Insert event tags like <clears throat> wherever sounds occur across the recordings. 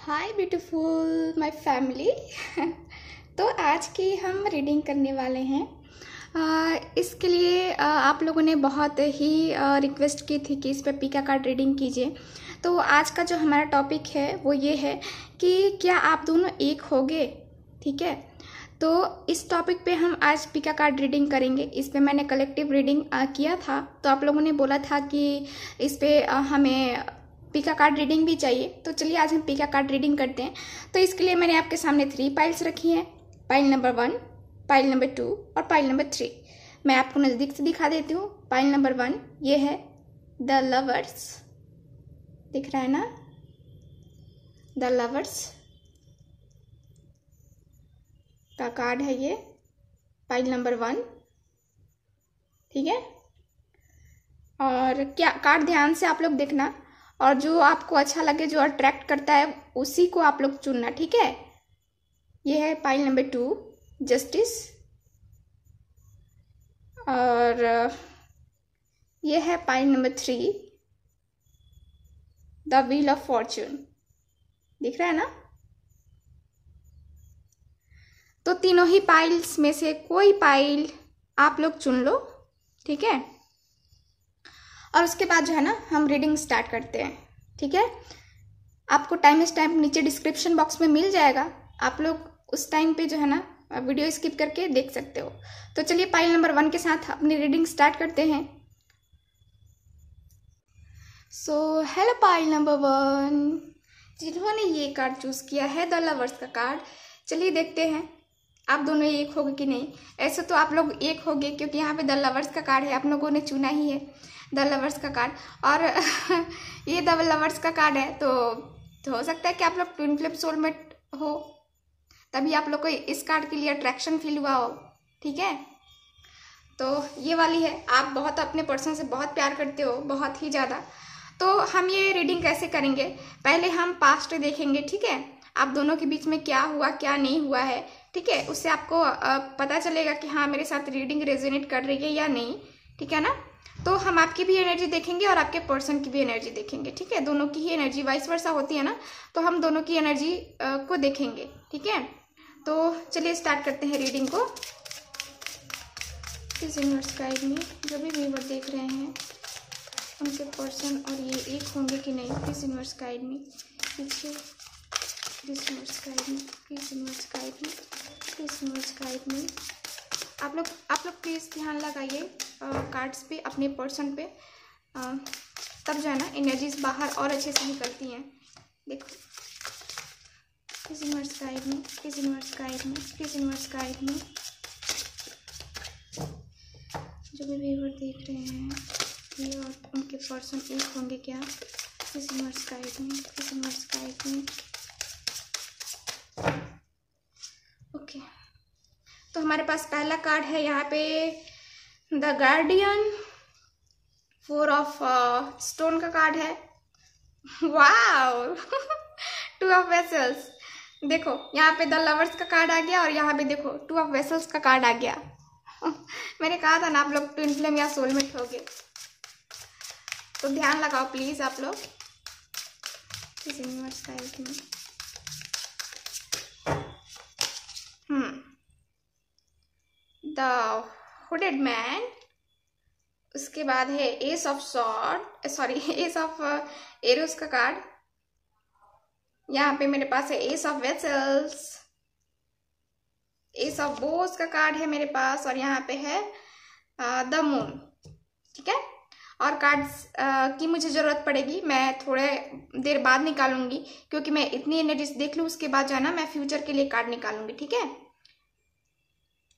Hi beautiful my family तो आज की हम रीडिंग करने वाले हैं। इसके लिए आप लोगों ने बहुत ही रिक्वेस्ट की थी कि इस पर पीका कार्ड रीडिंग कीजिए। तो आज का जो हमारा टॉपिक है, वो ये है कि क्या आप दोनों एक होगे? ठीक है? तो इस टॉपिक पे हम आज पिका कार्ड रीडिंग करेंगे। इस पर मैंने कलेक्टिव रीडिंग किया था। तो आप लोगों ने बोला था कि इस पर हमें पिका कार्ड रीडिंग भी चाहिए। तो चलिए आज हम पिका कार्ड रीडिंग करते हैं। तो इसके लिए मैंने आपके सामने थ्री पाइल्स रखी हैं। Pile number one pile number two और पाइल नंबर थ्री मैं आपको नज़दीक से दिखा देती हूँ। पाइल नंबर वन ये है द लवर्स दिख रहा है ना? द लवर्स का कार्ड है ये। पाइल नंबर वन ठीक है? और क्या, कार्ड ध्यान से आप लोग देखना। और जो आपको अच्छा लगे, जो अट्रैक्ट करता है, उसी को आप लोग चुनना, ठीक है? ये है पाइल नंबर टू जस्टिस और ये है pile number three the wheel of fortune दिख रहा है ना? तो तीनों ही पाइल्स में से कोई पाइल आप लोग चुन लो, ठीक है? और उसके बाद जो है ना, हम रीडिंग स्टार्ट करते हैं, ठीक है? आपको टाइम स्टैम्प नीचे डिस्क्रिप्शन बॉक्स में मिल जाएगा। आप लोग उस टाइम पे जो है ना वीडियो स्किप करके देख सकते हो। तो चलिए पाइल नंबर वन के साथ अपनी रीडिंग स्टार्ट करते हैं। So hello pile number one जिन्होंने ये कार्ड चूज़ किया है द लवर्स का कार्ड चलिए देखते हैं। आप दोनों एक होगे कि नहीं? ऐसे तो आप लोग एक होगे, क्योंकि यहाँ पे द लवर्स का कार्ड है, आप लोगों ने चुना ही है। द लवर्स का कार्ड और <laughs> ये द लवर्स का कार्ड है तो, तो हो सकता है कि आप लोग ट्विन फ्लिप सोलमेट हो तभी आप लोग को इस कार्ड के लिए अट्रैक्शन फील हुआ हो ठीक है? तो ये वाली है। आप बहुत अपने पर्सन से बहुत प्यार करते हो बहुत ही ज़्यादा। तो हम ये रीडिंग कैसे करेंगे? पहले हम पास्ट देखेंगे ठीक है? आप दोनों के बीच में क्या हुआ क्या नहीं हुआ है ठीक है? उससे आपको पता चलेगा कि हाँ मेरे साथ रीडिंग रेजोनेट कर रही है या नहीं ठीक है ना? तो हम आपकी भी एनर्जी देखेंगे और आपके पर्सन की भी एनर्जी देखेंगे, ठीक है? दोनों की ही एनर्जी वाइस वर्षा होती है ना? तो हम दोनों की एनर्जी को देखेंगे, ठीक है? तो चलिए स्टार्ट करते हैं रीडिंग को। इस यूनिवर्स गाइड में जो भी व्यूवर देख रहे हैं, उनके पर्सन और ये एक होंगे कि नहीं? इस यूनिवर्स गाइड में, पीछे this universe guide me please universe guide me please universe guide me. आप लोग आप लोग प्लीज़ ध्यान लगाइए कार्ड्स पे अपने पर्सन पे। आ, तब जो है ना एनर्जीज बाहर और अच्छे से निकलती हैं। देखो। Please universe guide me? Please universe guide me? Please universe guide me? जो भी व्यूवर देख रहे हैं ये और उनके पर्सन एक होंगे क्या? Please universe guide me? Please universe guide me? Okay तो हमारे पास पहला कार्ड है यहाँ पे the guardian four of stone का कार्ड है। वाव टू ऑफ़ वेसल्स देखो, यहाँ पे द लवर्स का कार्ड आ गया और यहाँ पे देखो टू ऑफ़ वेसल्स का कार्ड आ गया। <laughs> मैंने कहा था ना, आप लोग ट्विन फ्लेम या सोलमेट हो गए तो ध्यान लगाओ प्लीज़ आप लोग यूनिवर्स का हम्म हुडेड मैन, उसके बाद है ace of sword sorry, <laughs> ace of arrows का कार्ड। यहाँ पे मेरे पास है ace of vessels, ace of bows का कार्ड है मेरे पास, और यहाँ पे है द मून, ठीक है? और कार्ड्स की मुझे ज़रूरत पड़ेगी, मैं थोड़े देर बाद निकालूँगी, क्योंकि मैं इतनी एनर्जी देख लूँ, उसके बाद जाना, मैं फ्यूचर के लिए कार्ड निकालूँगी, ठीक है?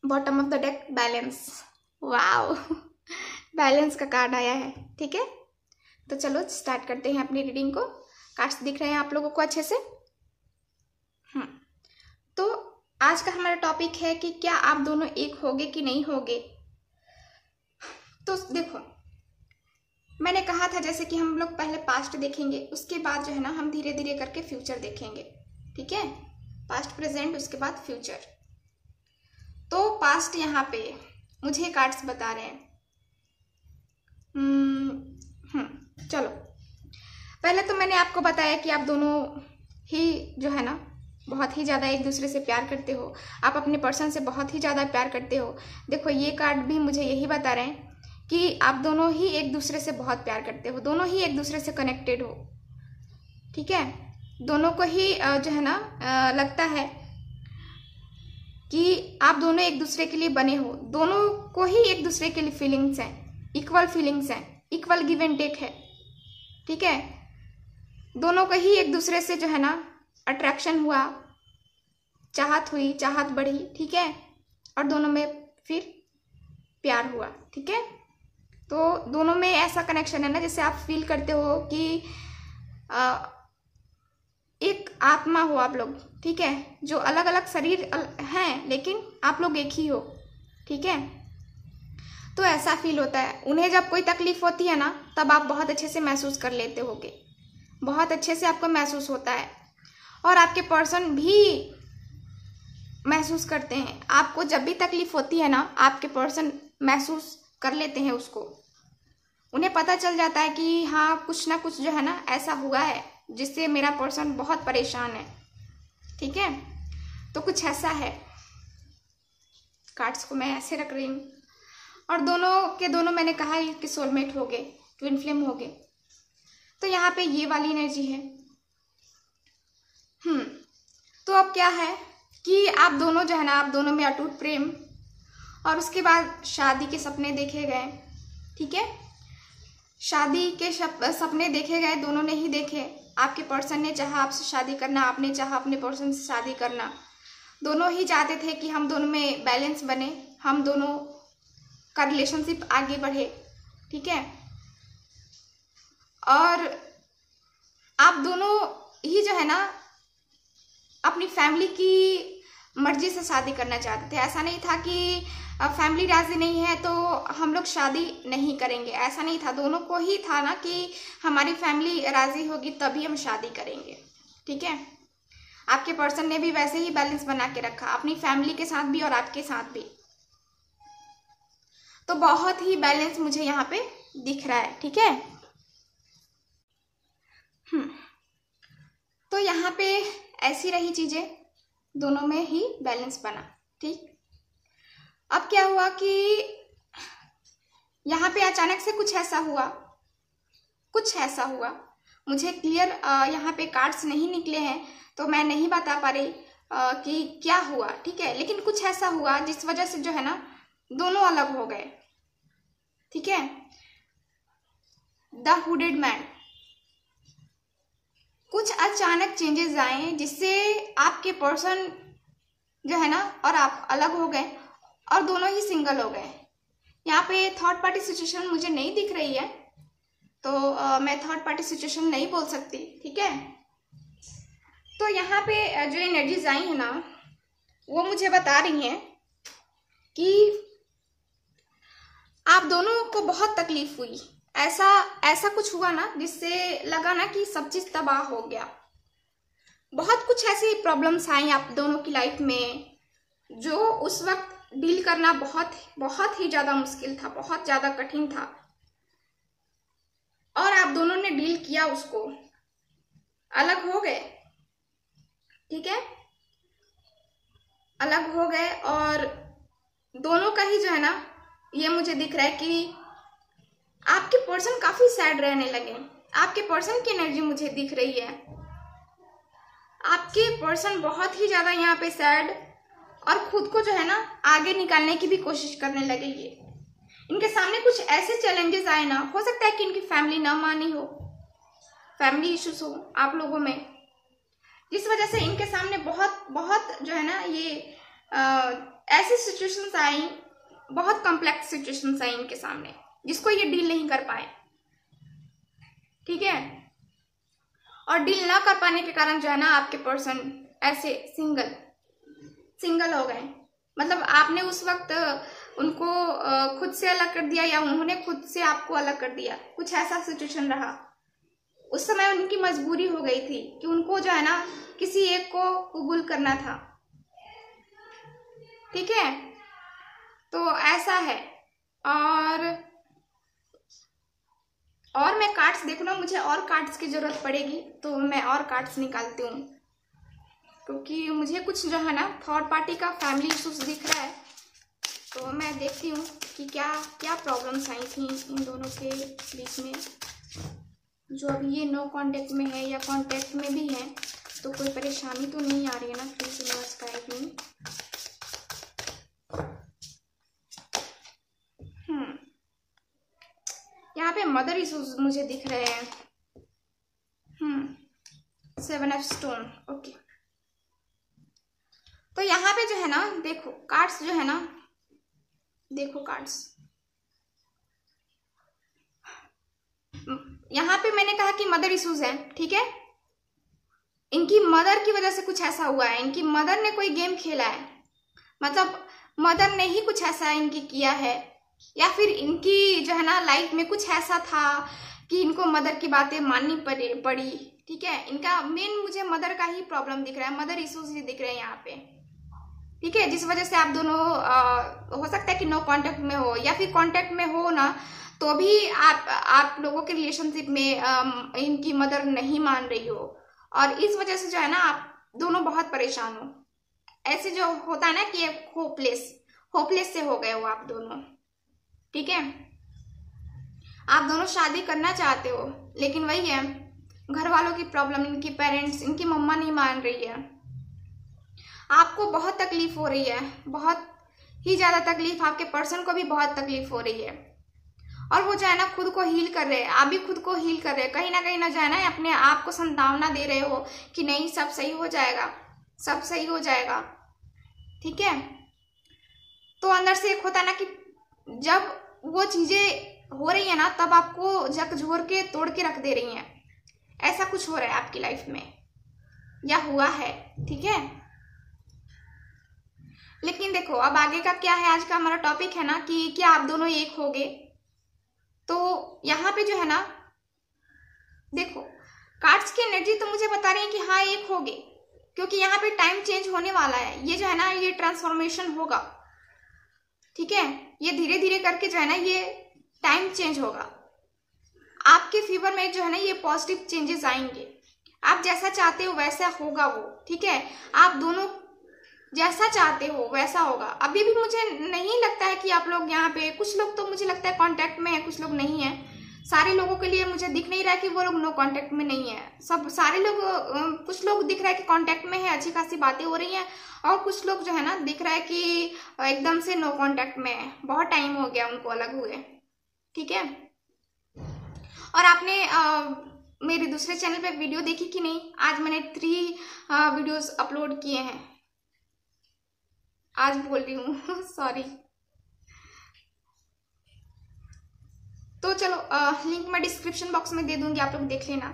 Bottom of the deck balance wow balance का कार्ड आया है, ठीक है? तो चलो स्टार्ट करते हैं अपनी रीडिंग को। कार्ड्स दिख रहे हैं आप लोगों को अच्छे से? हम्म। तो आज का हमारा टॉपिक है कि क्या आप दोनों एक होगे कि नहीं होगे? तो देखो, मैंने कहा था जैसे कि हम लोग पहले पास्ट देखेंगे, उसके बाद जो है ना, हम धीरे धीरे करके फ्यूचर देखेंगे, ठीक है? पास्ट प्रेजेंट उसके बाद फ्यूचर तो पास्ट यहाँ पे मुझे कार्ड्स बता रहे हैं। हम्म, चलो। पहले तो मैंने आपको बताया कि आप दोनों ही जो है ना बहुत ही ज़्यादा एक दूसरे से प्यार करते हो। आप अपने पर्सन से बहुत ही ज़्यादा प्यार करते हो। देखो ये कार्ड भी मुझे यही बता रहे हैं कि आप दोनों ही एक दूसरे से बहुत प्यार करते हो। दोनों ही एक दूसरे से कनेक्टेड हो। ठीक है? दोनों को ही जो है ना लगता है कि आप दोनों एक दूसरे के लिए बने हो। दोनों को ही एक दूसरे के लिए फीलिंग्स हैं। इक्वल फीलिंग्स हैं। इक्वल गिव एंड टेक है। ठीक है? दोनों को ही एक दूसरे से जो है ना अट्रैक्शन हुआ। चाहत हुई चाहत बढ़ी। ठीक है? और दोनों में फिर प्यार हुआ। ठीक है? तो दोनों में ऐसा कनेक्शन है ना जैसे आप फील करते हो कि आ, एक आत्मा हो आप लोग। ठीक है? जो अलग अलग शरीर हैं, लेकिन आप लोग एक ही हो। ठीक है? तो ऐसा फील होता है। उन्हें जब कोई तकलीफ़ होती है ना, तब आप बहुत अच्छे से महसूस कर लेते होगे। बहुत अच्छे से आपको महसूस होता है। और आपके पर्सन भी महसूस करते हैं। आपको जब भी तकलीफ़ होती है ना, आपके पर्सन महसूस कर लेते हैं उसको। उन्हें पता चल जाता है कि हाँ कुछ ना कुछ जो है ना, ऐसा हुआ है, जिससे मेरा पर्सन बहुत परेशान है। ठीक है? तो कुछ ऐसा है। कार्ड्स को मैं ऐसे रख रही हूँ। और दोनों के दोनों मैंने कहा है कि सोलमेट हो गए ट्विन फ्लेम हो गए। तो यहाँ पे ये वाली एनर्जी है। हम्म तो अब क्या है कि आप दोनों जो है ना, आप दोनों में अटूट प्रेम और उसके बाद शादी के सपने देखे गए, ठीक है? शादी के सपने देखे गए, दोनों ने ही देखे। आपके पर्सन ने चाहा आपसे शादी करना, आपने चाहा अपने पर्सन से शादी करना। दोनों ही चाहते थे कि हम दोनों में बैलेंस बने, हम दोनों का रिलेशनशिप आगे बढ़े, ठीक है? और आप दोनों ही जो है ना, अपनी फैमिली की मर्ज़ी से शादी करना चाहते थे। ऐसा नहीं था कि फैमिली राज़ी नहीं है तो हम लोग शादी नहीं करेंगे। ऐसा नहीं था। दोनों को ही था ना कि हमारी फैमिली राज़ी होगी तभी हम शादी करेंगे। ठीक है? आपके पर्सन ने भी वैसे ही बैलेंस बना के रखा, अपनी फैमिली के साथ भी और आपके साथ भी। तो बहुत ही बैलेंस मुझे यहाँ पे दिख रहा है। ठीक है? हम्म। तो यहाँ पे ऐसी रही चीज़ें। दोनों में ही बैलेंस बना, ठीक? अब क्या हुआ कि यहाँ पे अचानक से कुछ ऐसा हुआ, कुछ ऐसा हुआ। मुझे क्लियर यहाँ पे कार्ड्स नहीं निकले हैं तो मैं नहीं बता पा रही कि क्या हुआ, ठीक है? लेकिन कुछ ऐसा हुआ जिस वजह से जो है ना, दोनों अलग हो गए, ठीक है? द हुडेड मैन कुछ अचानक चेंजेस आए जिससे आपके पर्सन जो है ना और आप अलग हो गए और दोनों ही सिंगल हो गए। यहाँ पे थर्ड पार्टी सिचुएशन मुझे नहीं दिख रही है तो आ, मैं थर्ड पार्टी सिचुएशन नहीं बोल सकती ठीक है? तो यहाँ पे जो एनर्जीज आई है ना वो मुझे बता रही हैं कि आप दोनों को बहुत तकलीफ़ हुई। ऐसा ऐसा कुछ हुआ ना जिससे लगा ना कि सब चीज़ तबाह हो गया। बहुत कुछ ऐसी प्रॉब्लम्स आई आप दोनों की लाइफ में जो उस वक्त डील करना बहुत बहुत ही ज़्यादा मुश्किल था, बहुत ज़्यादा कठिन था। और आप दोनों ने डील किया उसको। अलग हो गए। ठीक है? अलग हो गए और दोनों का ही जो है ना, ये मुझे दिख रहा है कि आपके पर्सन काफ़ी सैड रहने लगे। आपके पर्सन की एनर्जी मुझे दिख रही है। आपके पर्सन बहुत ही ज़्यादा यहाँ पे सैड और खुद को जो है ना आगे निकालने की भी कोशिश करने लगे ये। इनके सामने कुछ ऐसे चैलेंजेस आए ना हो सकता है कि इनकी फैमिली ना मानी हो। फैमिली इश्यूज़ हो आप लोगों में। जिस वजह से इनके सामने बहुत बहुत जो है ना ये आ, ऐसी सिचुएशंस आई बहुत कॉम्प्लेक्स सिचुएशंस आई इनके सामने। जिसको ये डील नहीं कर पाए। ठीक है? और डील ना कर पाने के कारण जो है ना आपके पर्सन ऐसे सिंगल सिंगल हो गए। मतलब आपने उस वक्त उनको खुद से अलग कर दिया या उन्होंने खुद से आपको अलग कर दिया। कुछ ऐसा सिचुएशन रहा। उस समय उनकी मजबूरी हो गई थी कि उनको जो है ना किसी एक को कबूल करना था। ठीक है? तो ऐसा है। और और मैं कार्ड्स देखूँ ना, मुझे और कार्ड्स की ज़रूरत पड़ेगी तो मैं और कार्ड्स निकालती हूँ। क्योंकि मुझे कुछ जो है ना थर्ड पार्टी का फैमिली इशूज दिख रहा है। तो मैं देखती हूँ कि क्या क्या प्रॉब्लम्स आई थी इन दोनों के बीच में। जो अभी ये नो कांटेक्ट में है या कांटेक्ट में भी है तो कोई परेशानी तो नहीं आ रही है ना please universe guide me hmm यहाँ पे मदर इशूज मुझे दिख रहे हैं। सेवन एफ़ स्टोन ओके तो यहाँ पे जो है ना, देखो कार्ड्स जो है ना, देखो कार्ड्स यहाँ पे मैंने कहा कि मदर इशूज है, ठीक है? इनकी मदर की वजह से कुछ ऐसा हुआ है, इनकी मदर ने कोई गेम खेला है। मतलब मदर ने ही कुछ ऐसा इनकी किया है। या फिर इनकी जो है ना लाइफ में कुछ ऐसा था कि इनको मदर की बातें माननी पड़ी ठीक है? इनका मेन मुझे मदर का ही प्रॉब्लम दिख रहा है मदर इश्यूज़ ही दिख रहे हैं यहाँ पे ठीक है? जिस वजह से आप दोनों आ, हो सकता है कि नो कांटेक्ट में हो या फिर कांटेक्ट में हो ना तो भी आप आप लोगों के रिलेशनशिप में आ, इनकी मदर नहीं मान रही हो। और इस वजह से जो है ना आप दोनों बहुत परेशान हो। ऐसे जो होता है ना कि होपलेस होपलेस से हो गए हो आप दोनों। ठीक है? आप दोनों शादी करना चाहते हो, लेकिन वही है घर वालों की प्रॉब्लम इनकी पेरेंट्स इनकी मम्मा नहीं मान रही है। आपको बहुत तकलीफ़ हो रही है, बहुत ही ज़्यादा तकलीफ़, आपके पर्सन को भी बहुत तकलीफ़ हो रही है। और वो जो है ना, खुद को हील कर रहे हैं, आप भी खुद को हील कर रहे हैं। कहीं ना कहीं ना जो है ना अपने आप को संतावना दे रहे हो कि नहीं, सब सही हो जाएगा, सब सही हो जाएगा। ठीक है? तो अंदर से एक होता ना कि जब वो चीज़ें हो रही है ना, तब आपको झकझोर के तोड़ के रख दे रही हैं। ऐसा कुछ हो रहा है आपकी लाइफ में? या हुआ है? ठीक है? लेकिन देखो, अब आगे का क्या है? आज का हमारा टॉपिक है ना कि क्या आप दोनों एक हो गए तो यहाँ पे जो है ना, देखो कार्ड्स की एनर्जी तो मुझे बता रही है कि हाँ एक हो गए क्योंकि यहाँ पे टाइम चेंज होने वाला है। ये जो है ना, ये ट्रांसफॉर्मेशन होगा। ठीक है? ये धीरे धीरे करके जो है ना, ये टाइम चेंज होगा। आपके फीवर में जो है ना, ये पॉजिटिव चेंजेस आएँगे। आप जैसा चाहते हो, वैसा होगा वो, ठीक है? आप दोनों जैसा चाहते हो, वैसा होगा। अभी भी मुझे नहीं लगता है कि आप लोग यहाँ पे, कुछ लोग तो मुझे लगता है कांटेक्ट में है, कुछ लोग नहीं है। सारे लोगों के लिए मुझे दिख नहीं रहा है कि वो लोग नो कांटेक्ट में नहीं है। सब सारे लोग कुछ लोग दिख रहा है कि कांटेक्ट में है अच्छी खासी बातें हो रही हैं और कुछ लोग जो है ना दिख रहा है कि एकदम से नो कांटेक्ट में है। बहुत टाइम हो गया उनको अलग हुए। ठीक है? और आपने आ, मेरे दूसरे चैनल पे वीडियो देखी कि नहीं? आज मैंने थ्री वीडियोस अपलोड किए हैं। आज बोल रही हूँ। <laughs> सॉरी तो चलो आ, लिंक मैं डिस्क्रिप्शन बॉक्स में दे दूँगी आप लोग देख लेना।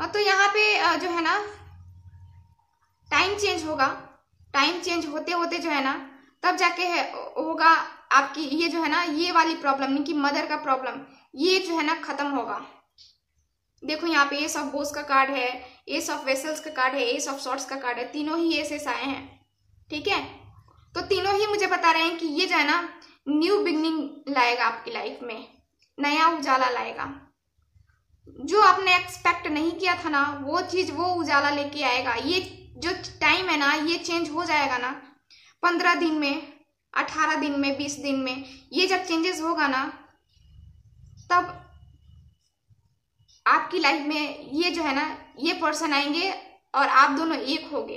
आ, तो यहाँ पे आ, जो है ना टाइम चेंज होगा। टाइम चेंज होते होते जो है ना तब जाके है होगा आपकी ये जो है ना ये वाली प्रॉब्लम इनकी मदर का प्रॉब्लम ये जो है ना खत्म होगा। देखो यहाँ पे एस ऑफ़ बोस का कार्ड है एस ऑफ़ वेसल्स का कार्ड है एस ऑफ़ शॉर्ट्स का कार्ड है तीनों ही एस एस आए हैं। ठीक है? तो तीनों ही मुझे बता रहे हैं कि ये जो है ना न्यू बिगनिंग लाएगा आपकी लाइफ में, नया उजाला लाएगा। जो आपने एक्सपेक्ट नहीं किया था ना, वो चीज़ वो उजाला लेके आएगा। ये जो टाइम है ना, ये चेंज हो जाएगा ना। पंद्रह दिन में, अठारह दिन में, बीस दिन में, ये जब चेंजेस होगा ना, तब आपकी लाइफ में ये जो है ना, ये पर्सन आएँगे और आप दोनों एक हो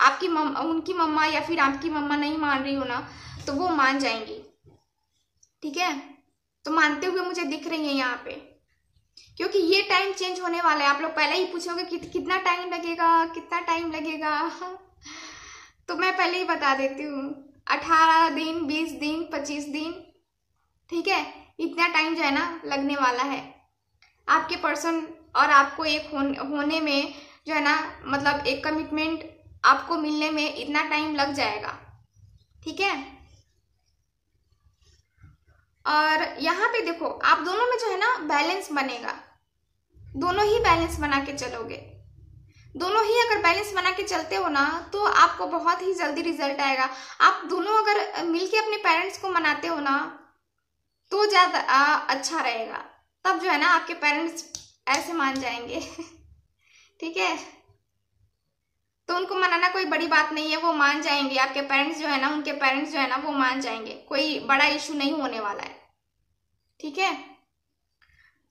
आपकी मम, उनकी मम्मा या फिर आपकी मम्मा नहीं मान रही हो ना तो वो मान जाएँगी। ठीक है? तो मानते हुए मुझे दिख रही है यहाँ पे। क्योंकि ये टाइम चेंज होने वाला है। आप लोग पहले ही पूछोगे कि कितना टाइम लगेगा, कितना टाइम लगेगा। <laughs> तो मैं पहले ही बता देती हूँ। अठारह दिन, बीस दिन, पच्चीस दिन, ठीक है? इतना टाइम जो है ना, लगने वाला है। आपके पर्सन और आपको एक होने में जो है ना मतलब एक कमिटमेंट आपको मिलने में इतना टाइम लग जाएगा। ठीक है? और यहाँ पे देखो, आप दोनों में जो है ना बैलेंस बनेगा। दोनों ही बैलेंस बना के चलोगे। दोनों ही अगर बैलेंस बना के चलते हो ना तो आपको बहुत ही जल्दी रिज़ल्ट आएगा। आप दोनों अगर मिलके अपने पेरेंट्स को मनाते हो ना तो ज़्यादा अच्छा रहेगा। तब जो है ना आपके पेरेंट्स ऐसे मान जाएँगे। <laughs> ठीक है? तो उनको मनाना कोई बड़ी बात नहीं है, वो मान जाएँगे। आपके पेरेंट्स जो है ना, उनके पेरेंट्स जो है ना, वो मान जाएँगे। कोई बड़ा इशू नहीं होने वाला है। ठीक है?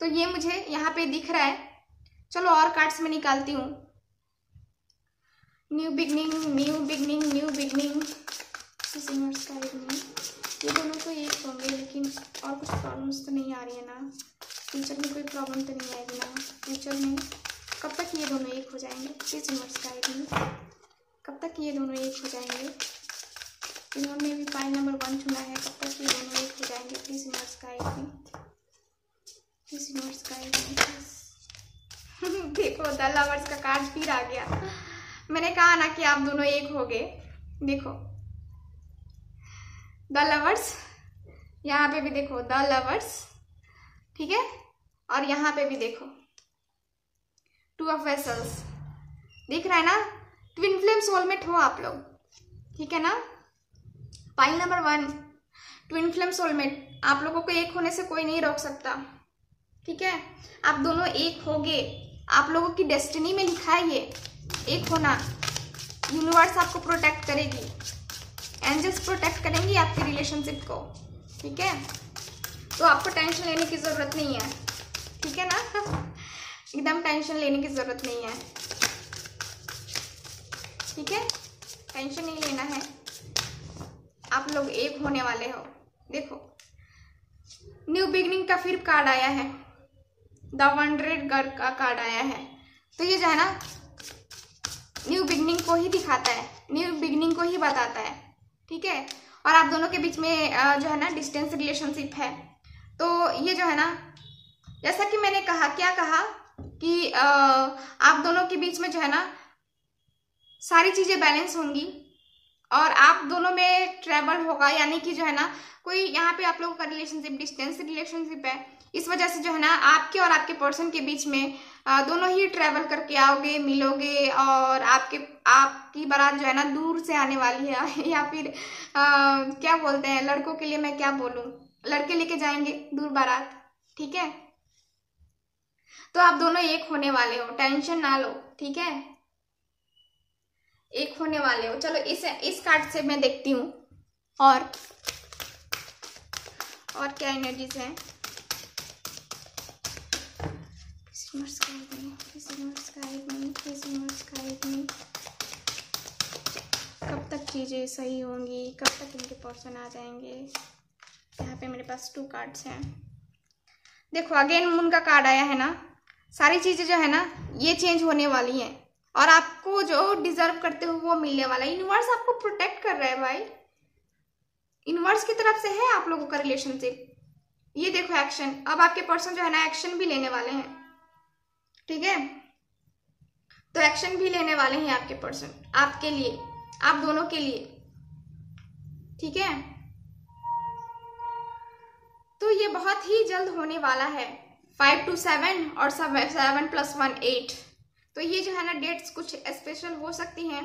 तो ये मुझे यहाँ पे दिख रहा है। चलो और कार्ड्स में निकालती हूँ। New beginning new beginning new beginning ये दोनों तो एक होंगे, लेकिन और कुछ प्रॉब्लम्स तो नहीं आ रही है ना। फ्यूचर में कोई प्रॉब्लम तो नहीं आएगी ना। फ्यूचर में कब तक ये दोनों एक हो जाएँगे? यूनिवर्स गाइड मी कब तक ये दोनों एक हो जाएँगे? इन्होंने भी पाई नंबर वन चुना है कब तक ये दोनों एक हो जाएँगे। Please universe guide me please universe guide me please देखो द लवर्स का कार्ड फिर आ गया। मैंने कहा ना कि आप दोनों एक हो गए। देखो द लवर्स यहाँ पे भी देखो द लवर्स ठीक है? और यहाँ पे भी देखो टू ऑफ़ वेसल्स दिख रहा है ना? ट्विन फ्लेम सोलमेट हो आप लोग, ठीक है ना? Pile number one twin flame soulmate आप लोगों को एक होने से कोई नहीं रोक सकता। ठीक है? आप दोनों एक होगे। आप लोगों की डेस्टिनी में लिखा है ये। एक होना। यूनिवर्स आपको प्रोटेक्ट करेगी। एंजल्स प्रोटेक्ट करेंगी आपकी रिलेशनशिप को। ठीक है? तो आपको टेंशन लेने की ज़रूरत नहीं है। ठीक है ना? <laughs> एकदम टेंशन लेने की ज़रूरत नहीं है। ठीक है? टेंशन नहीं लेना है। आप लोग एक होने वाले हो। देखो। न्यू बिगनिंग का फिर कार्ड आया है। द वंड्रेड गर्ल का कार्ड आया है। तो ये जो है ना न्यू बिगनिंग को ही दिखाता है। न्यू बिगनिंग को ही बताता है। ठीक है? और आप दोनों के बीच में जो है ना डिस्टेंस रिलेशनशिप है। तो ये जो है ना, जैसा कि मैंने कहा, क्या कहा कि आप दोनों के बीच में जो है ना, सारी चीज़ें बैलेंस होंगी। और आप दोनों में ट्रेवल होगा यानी कि जो है ना कोई यहाँ पे आप लोगों का रिलेशनशिप डिस्टेंस रिलेशनशिप है इस वजह से जो है ना आपके और आपके पर्सन के बीच में दोनों ही ट्रेवल करके आओगे मिलोगे और आपके आपकी बारात जो है ना दूर से आने वाली है <laughs> या फिर आ, क्या बोलते हैं लड़कों के लिए मैं क्या बोलूँ लड़के लेके जाएँगे दूर बारात ठीक है? तो आप दोनों एक होने वाले हो टेंशन ना लो ठीक है? एक होने वाले हो। चलो, इस इस कार्ड से मैं देखती हूँ। और और क्या एनर्जीज हैं? कब तक चीज़ें सही होंगी? कब तक इनके पर्सन आ जाएँगे? यहाँ पे मेरे पास टू कार्ड्स हैं। देखो अगेन मून का कार्ड आया है ना? सारी चीज़ें जो है ना, ये चेंज होने वाली हैं। और आपको जो डिजर्व करते हो वो मिलने वाला है। यूनिवर्स आपको प्रोटेक्ट कर रहा है भाई। यूनिवर्स की तरफ़ से है आप लोगों का रिलेशनशिप ये देखो एक्शन अब आपके पर्सन जो है ना एक्शन भी लेने वाले हैं। ठीक है? तो एक्शन भी लेने वाले हैं आपके पर्सन आपके लिए। आप दोनों के लिए। ठीक है? तो ये बहुत ही जल्द होने वाला है। फाइव टू सेवन और सेवन प्लस वन एट तो ये जो है ना डेट्स कुछ स्पेशल हो सकती हैं।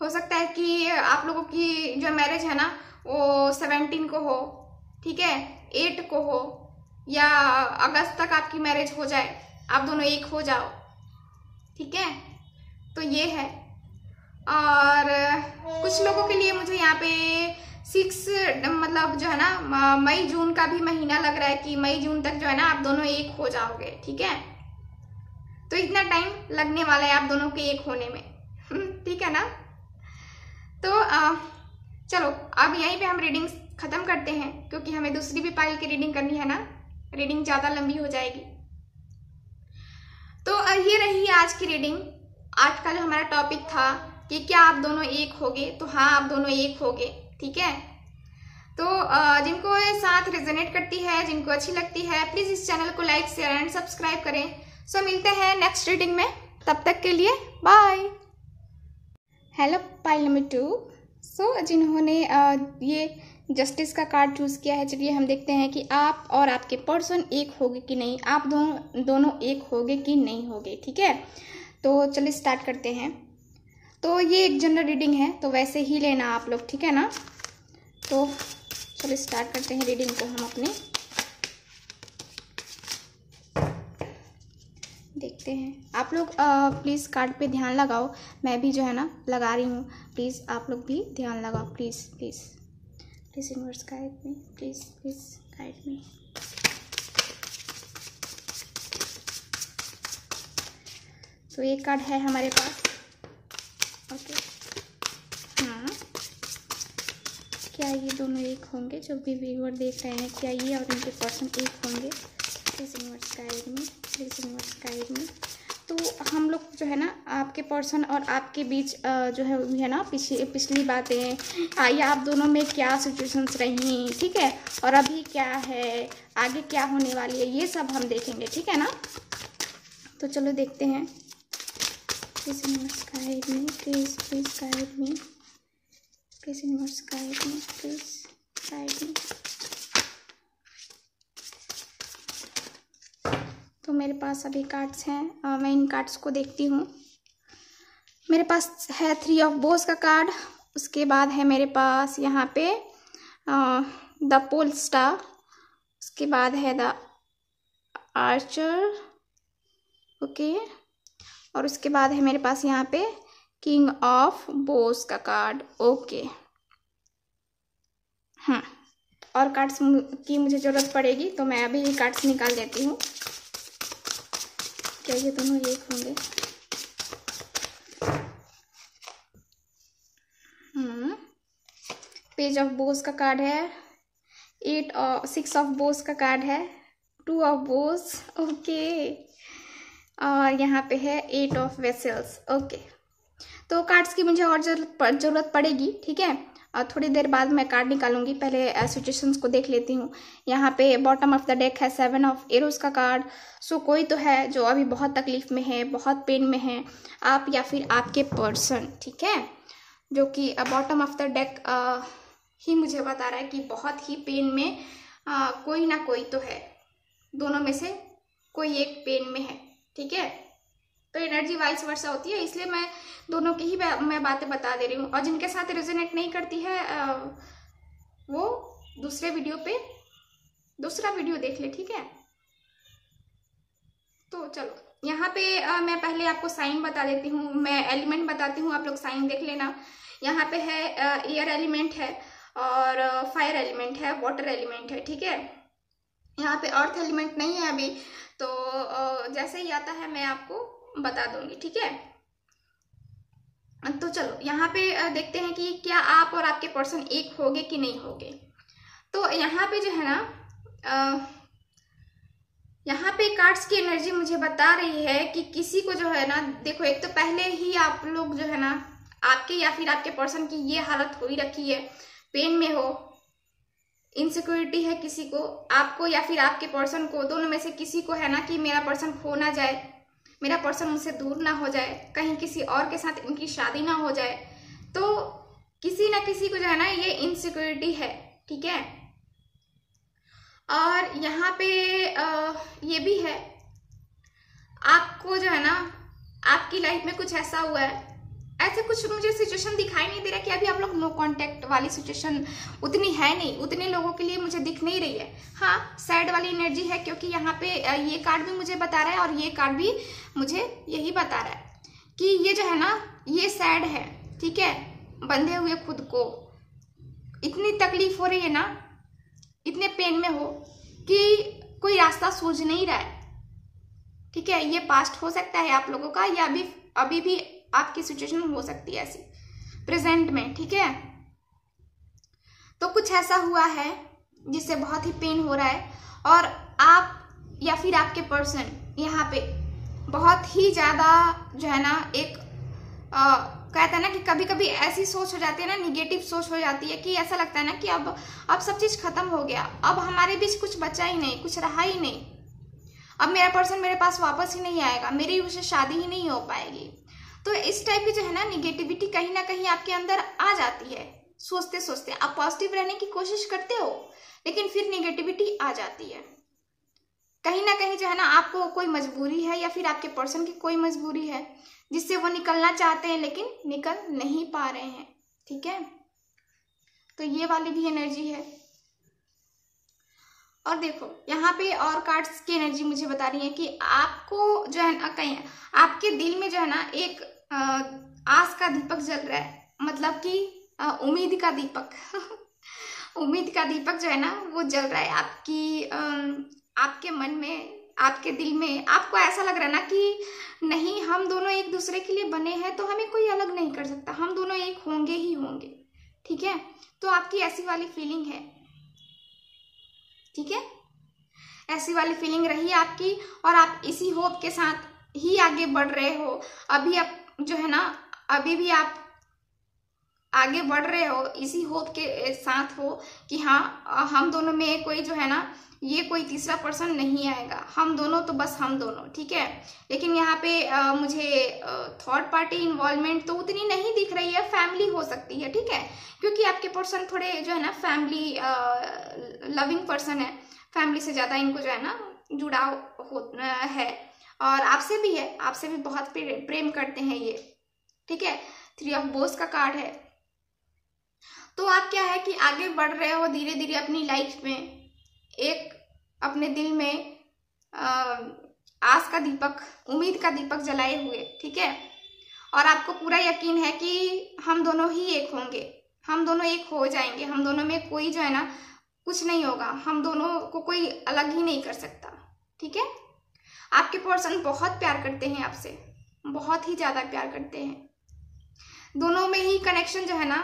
हो सकता है कि आप लोगों की जो मैरिज है ना, वो सेवेंटीन को हो, ठीक है? एट को हो, या अगस्त तक आपकी मैरिज हो जाए। आप दोनों एक हो जाओ, ठीक है? तो ये है। और कुछ लोगों के लिए मुझे यहाँ पे सिक्स मतलब जो है ना मई, जून का भी महीना लग रहा है कि मई, जून तक जो है ना, आप दोनों एक हो जाओगे, ठीक है? तो इतना टाइम लगने वाला है आप दोनों के एक होने में। ठीक है ना? तो आ, चलो अब यहीं पे हम रीडिंग ख़त्म करते हैं क्योंकि हमें दूसरी भी पाइल की रीडिंग करनी है ना? रीडिंग ज़्यादा लंबी हो जाएगी। तो ये रही आज की रीडिंग आज का जो हमारा टॉपिक था कि क्या आप दोनों एक होगे? तो हाँ आप दोनों एक होगे ठीक है? तो जिनको साथ रिजोनेट करती है जिनको अच्छी लगती है प्लीज़ इस चैनल को लाइक शेयर एंड सब्सक्राइब करें। सो मिलते हैं नेक्स्ट रीडिंग में. तब तक के लिए bye hello pile number two so जिन्होंने ये जस्टिस का कार्ड चूज़ किया है, चलिए हम देखते हैं कि आप और आपके पर्सन एक होगे कि नहीं. आप दोनों दोनों एक होगे कि नहीं होगे, ठीक है? तो चलिए स्टार्ट करते हैं. तो ये एक जनरल रीडिंग है तो वैसे ही लेना आप लोग, ठीक है ना? तो चलिए स्टार्ट करते हैं रीडिंग को हम अपने. देखते हैं। आप लोग प्लीज़ कार्ड पे ध्यान लगाओ। मैं भी जो है ना, लगा रही हूँ। प्लीज़ आप लोग भी ध्यान लगाओ। Please please please universe guide me please please guide me तो एक कार्ड है हमारे पास। ओके हाँ। क्या ये दोनों एक होंगे? जो भी व्यूवर देख रहे हैं, क्या ये और इनके पर्सन एक होंगे? Please universe guide me guide me तो हम लोग जो है ना, आपके पर्सन और आपके बीच जो है है ना, पिछली पिछली बातें या आप दोनों में क्या सिचुएशंस रही, ठीक है और अभी क्या है, आगे क्या होने वाली है, ये सब हम देखेंगे, ठीक है ना तो चलो देखते हैं. Please universe guide me. Please guide me. तो मेरे पास अभी कार्ड्स हैं। मैं इन कार्ड्स को देखती हूँ। मेरे पास है थ्री ऑफ़ बोस का कार्ड उसके बाद है मेरे पास यहाँ पे द पोल स्टार उसके बाद है द आर्चर ओके। और उसके बाद है मेरे पास यहाँ पे किंग ऑफ़ बोस का कार्ड ओके। हाँ और कार्ड्स की मुझे ज़रूरत पड़ेगी तो मैं अभी कार्ड्स निकाल देती हूँ। क्या ये दोनों एक होंगे? पेज ऑफ़ बोस का कार्ड है। एट सिक्स ऑफ़ बोस का कार्ड है। टू ऑफ़ बोस ओके और यहाँ पे है एट ऑफ़ वेसल्स ओके तो कार्ड्स की मुझे और ज़रूरत पड़ेगी, ठीक है? और थोड़ी देर बाद मैं कार्ड निकालूँगी पहले सिचुएशंस को देख लेती हूँ। यहाँ पे बॉटम ऑफ़ द डेक है सेवन ऑफ़ एरोज का कार्ड सो कोई तो है जो अभी बहुत तकलीफ़ में है बहुत पेन में है आप या फिर आपके पर्सन ठीक है? जो कि बॉटम ऑफ़ द डेक ही मुझे बता रहा है कि बहुत ही पेन में आ, कोई ना कोई तो है। दोनों में से कोई एक पेन में है ठीक है? तो एनर्जी वाइस वर्षा होती है इसलिए मैं दोनों की ही मैं बातें बता दे रही हूँ। और जिनके साथ रेजोनेट नहीं करती है वो दूसरे वीडियो पे दूसरा वीडियो देख ले ठीक है? तो चलो यहाँ पे आ, मैं पहले आपको साइन बता देती हूँ मैं एलिमेंट बताती हूँ आप लोग साइन देख लेना। यहाँ पे है एयर एलिमेंट है और फायर एलिमेंट है वाटर एलिमेंट है ठीक है? यहाँ पे अर्थ एलिमेंट नहीं है अभी तो जैसे ही आता है मैं आपको बता दूँगी, ठीक है? तो चलो, यहाँ पे देखते हैं कि क्या आप और आपके पर्सन एक होगे कि नहीं होगे। तो यहाँ पे जो है ना यहाँ पे कार्ड्स की एनर्जी मुझे बता रही है कि किसी को जो है ना, देखो, एक तो पहले ही आप लोग जो है ना, आपके या फिर आपके पर्सन की ये हालत हो ही रखी है। पेन में हो इनसिक्योरिटी है किसी को, आपको या फिर आपके पर्सन को, दोनों में से किसी को है ना कि मेरा पर्सन खो ना जाए। मेरा पर्सन मुझसे दूर ना हो जाए, कहीं किसी और के साथ उनकी शादी ना हो जाए तो किसी ना किसी को जो है ना ये इनसिक्योरिटी है, ठीक है? और यहाँ पे ये भी है, आपको जो है ना, आपकी लाइफ में कुछ ऐसा हुआ है ऐसे कुछ मुझे सिचुएशन दिखाई नहीं दे रहा कि अभी आप लोग नो कांटेक्ट वाली सिचुएशन उतनी है नहीं, उतने लोगों के लिए मुझे दिख नहीं रही है। हाँ सैड वाली एनर्जी है क्योंकि यहाँ पे ये कार्ड भी मुझे बता रहा है और ये कार्ड भी मुझे यही बता रहा है कि ये जो है ना, ये सैड है, ठीक है? बंधे हुए खुद को। इतनी तकलीफ़ हो रही है ना, इतने पेन में हो कि कोई रास्ता सूझ नहीं रहा है। ठीक है? ये पास्ट हो सकता है आप लोगों का या अभी अभी भी आपकी सिचुएशन हो सकती है ऐसी। प्रेजेंट में ठीक है? तो कुछ ऐसा हुआ है जिससे बहुत ही पेन हो रहा है और आप या फिर आपके पर्सन यहाँ पे बहुत ही ज़्यादा जो है ना एक आ, कहता है ना कि कभी कभी ऐसी सोच हो जाती है ना निगेटिव सोच हो जाती है कि ऐसा लगता है ना कि अब अब सब चीज़ खत्म हो गया। अब हमारे बीच कुछ बचा ही नहीं कुछ रहा ही नहीं। अब मेरा पर्सन मेरे पास वापस ही नहीं आएगा मेरी उसे शादी ही नहीं हो पाएगी। तो इस टाइप की जो है ना निगेटिविटी कहीं ना कहीं आपके अंदर आ जाती है। सोचते सोचते आप पॉजिटिव रहने की कोशिश करते हो, लेकिन फिर निगेटिविटी आ जाती है। कहीं ना कहीं जो है ना आपको कोई मजबूरी है या फिर आपके पर्सन की कोई मजबूरी है, जिससे वो निकलना चाहते हैं लेकिन निकल नहीं पा रहे हैं, ठीक है? तो ये वाली भी एनर्जी है। और देखो, यहाँ पे और कार्ड्स की एनर्जी मुझे बता रही है कि आपको जो है ना कहीं, आपके दिल में जो है ना एक आस का दीपक जल रहा है। मतलब कि उम्मीद का दीपक। <laughs> उम्मीद का दीपक जो है ना, वो जल रहा है आपकी आपके मन में, आपके दिल में। आपको ऐसा लग रहा है ना कि नहीं, हम दोनों एक दूसरे के लिए बने हैं तो हमें कोई अलग नहीं कर सकता। हम दोनों एक होंगे ही होंगे। ठीक है? तो आपकी ऐसी वाली फीलिंग है। ठीक है? ऐसी वाली फीलिंग रही आपकी, और आप इसी होप के साथ ही आगे बढ़ रहे हो। अभी आप जो है ना अभी भी आप आगे बढ़ रहे हो इसी होप के साथ हो कि हाँ हम दोनों में कोई जो है ना ये कोई तीसरा पर्सन नहीं आएगा। हम दोनों तो बस हम दोनों ठीक है? लेकिन यहाँ पे आ, मुझे थर्ड पार्टी इन्वॉल्वमेंट तो उतनी नहीं दिख रही है फैमिली हो सकती है ठीक है? क्योंकि आपके पर्सन थोड़े जो है ना फैमिली लविंग पर्सन है। फैमिली से ज़्यादा इनको जो है ना जुड़ाव हो है। और आपसे भी है, आपसे भी बहुत प्रेम करते हैं ये। ठीक है? थ्री ऑफ़ बोस का कार्ड है। तो आप क्या है कि आगे बढ़ रहे हो धीरे धीरे अपनी लाइफ में। एक अपने दिल में आस का दीपक, उम्मीद का दीपक जलाए हुए। ठीक है? और आपको पूरा यकीन है कि हम दोनों ही एक होंगे। हम दोनों एक हो जाएँगे। हम दोनों में कोई जो है ना, कुछ नहीं होगा। हम दोनों को कोई अलग ही नहीं कर सकता। ठीक है? आपके पर्सन बहुत प्यार करते हैं आपसे। बहुत ही ज़्यादा प्यार करते हैं। दोनों में ही कनेक्शन जो है ना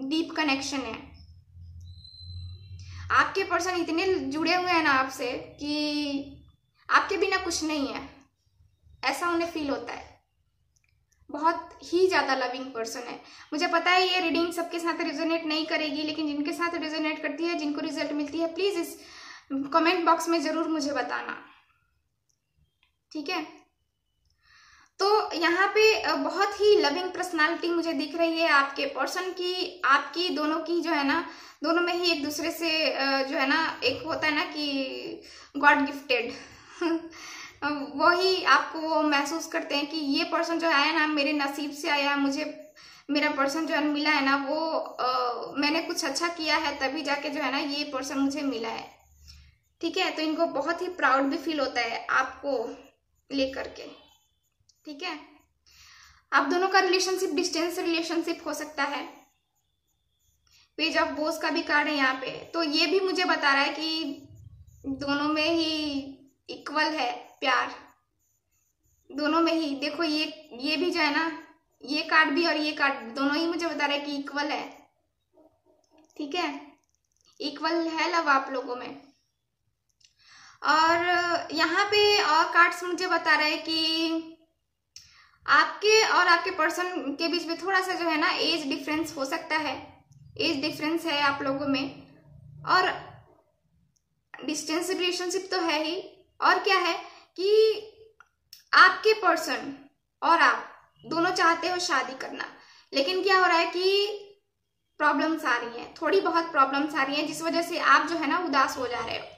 डीप कनेक्शन है। आपके पर्सन इतने जुड़े हुए हैं ना आपसे कि आपके बिना कुछ नहीं है। ऐसा उन्हें फील होता है। बहुत ही ज़्यादा लविंग पर्सन है। मुझे पता है ये रीडिंग सबके साथ रिजोनेट नहीं करेगी, लेकिन जिनके साथ रिजोनेट करती है, जिनको रिज़ल्ट मिलती है प्लीज़ इस कमेंट बॉक्स में ज़रूर मुझे बताना। ठीक है? तो यहाँ पे बहुत ही लविंग पर्सनालिटी मुझे दिख रही है आपके पर्सन की आपकी दोनों की जो है ना दोनों में ही एक दूसरे से जो है ना एक होता है ना कि गॉड गिफ्टेड वही आपको वो महसूस करते हैं कि ये पर्सन जो आया ना मेरे नसीब से आया मुझे मेरा पर्सन जो है मिला है ना वो आ, मैंने कुछ अच्छा किया है तभी जाके जो है ना ये पर्सन मुझे मिला है। ठीक है? तो इनको बहुत ही प्राउड भी फील होता है आपको। लेकर के। ठीक है? आप दोनों का रिलेशनशिप डिस्टेंस रिलेशनशिप हो सकता है। पेज ऑफ़ बोस का भी कार्ड है यहाँ पे। तो ये भी मुझे बता रहा है कि दोनों में ही इक्वल है प्यार। दोनों में ही। देखो ये ये भी जो है ना, ये कार्ड भी और ये कार्ड दोनों ही मुझे बता रहा है कि इक्वल है। ठीक है? इक्वल है लव आप लोगों में। और यहाँ पे और कार्ड्स मुझे बता रहे हैं कि आपके और आपके पर्सन के बीच में थोड़ा सा जो है ना एज डिफरेंस हो सकता है। एज डिफरेंस है आप लोगों में। और डिस्टेंस रिलेशनशिप तो है ही। और क्या है कि आपके पर्सन और आप दोनों चाहते हो शादी करना। लेकिन क्या हो रहा है कि प्रॉब्लम्स आ रही हैं। थोड़ी बहुत प्रॉब्लम्स आ रही हैं, जिस वजह से आप जो है ना उदास हो जा रहे हो।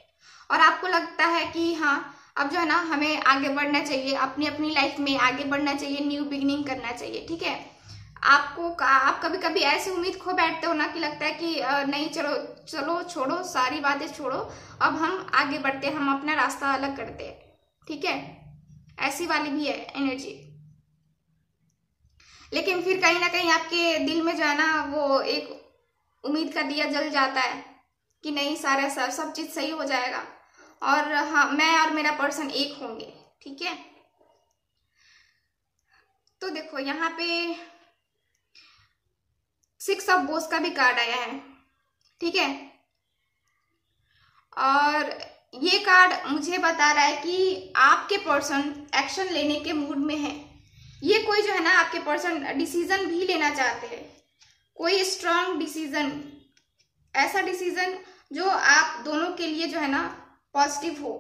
और आपको लगता है कि हाँ अब जो है ना, हमें आगे बढ़ना चाहिए, अपनी अपनी लाइफ में आगे बढ़ना चाहिए न्यू बिगनिंग करना चाहिए, ठीक है? आपको आप कभी कभी ऐसी उम्मीद खो बैठते हो ना कि लगता है कि नहीं, चलो चलो, छोड़ो, सारी बातें छोड़ो, अब हम आगे बढ़ते, हम अपना रास्ता अलग करते हैं ठीक है? ऐसी वाली भी है एनर्जी लेकिन फिर कहीं ना कहीं आपके दिल में जो है ना, वो एक उम्मीद का दिया जल जाता है कि नहीं, सारा सब सब चीज़ सही हो जाएगा। और हाँ मैं और मेरा पर्सन एक होंगे, ठीक है? तो देखो, यहाँ पे सिक्स ऑफ़ बोस का भी कार्ड आया है, ठीक है? और ये कार्ड मुझे बता रहा है कि आपके पर्सन एक्शन लेने के मूड में है। ये कोई जो है ना, आपके पर्सन डिसीज़न भी लेना चाहते हैं। कोई स्ट्रांग डिसीज़न ऐसा डिसीज़न जो आप दोनों के लिए जो है ना पॉजिटिव हो।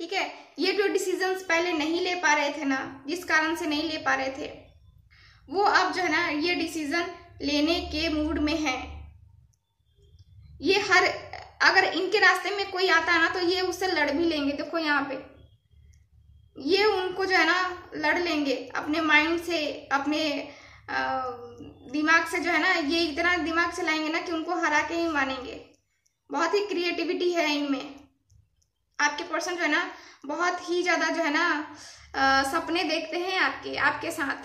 ठीक है? ये जो डिसीजंस पहले नहीं ले पा रहे थे ना, जिस कारण से नहीं ले पा रहे थे, वो अब जो है ना, ये डिसीज़न लेने के मूड में है। ये हर, अगर इनके रास्ते में कोई आता है ना तो ये उससे लड़ भी लेंगे। देखो यहाँ पे, ये उनको जो है ना, लड़ लेंगे। अपने माइंड से, अपने दिमाग से जो है ना, ये इतना दिमाग चलाएँगे ना कि उनको हरा के ही मानेंगे। बहुत ही क्रिएटिविटी है इनमें। आपके पर्सन जो है ना बहुत ही ज़्यादा जो है ना आ, सपने देखते हैं आपके आपके साथ।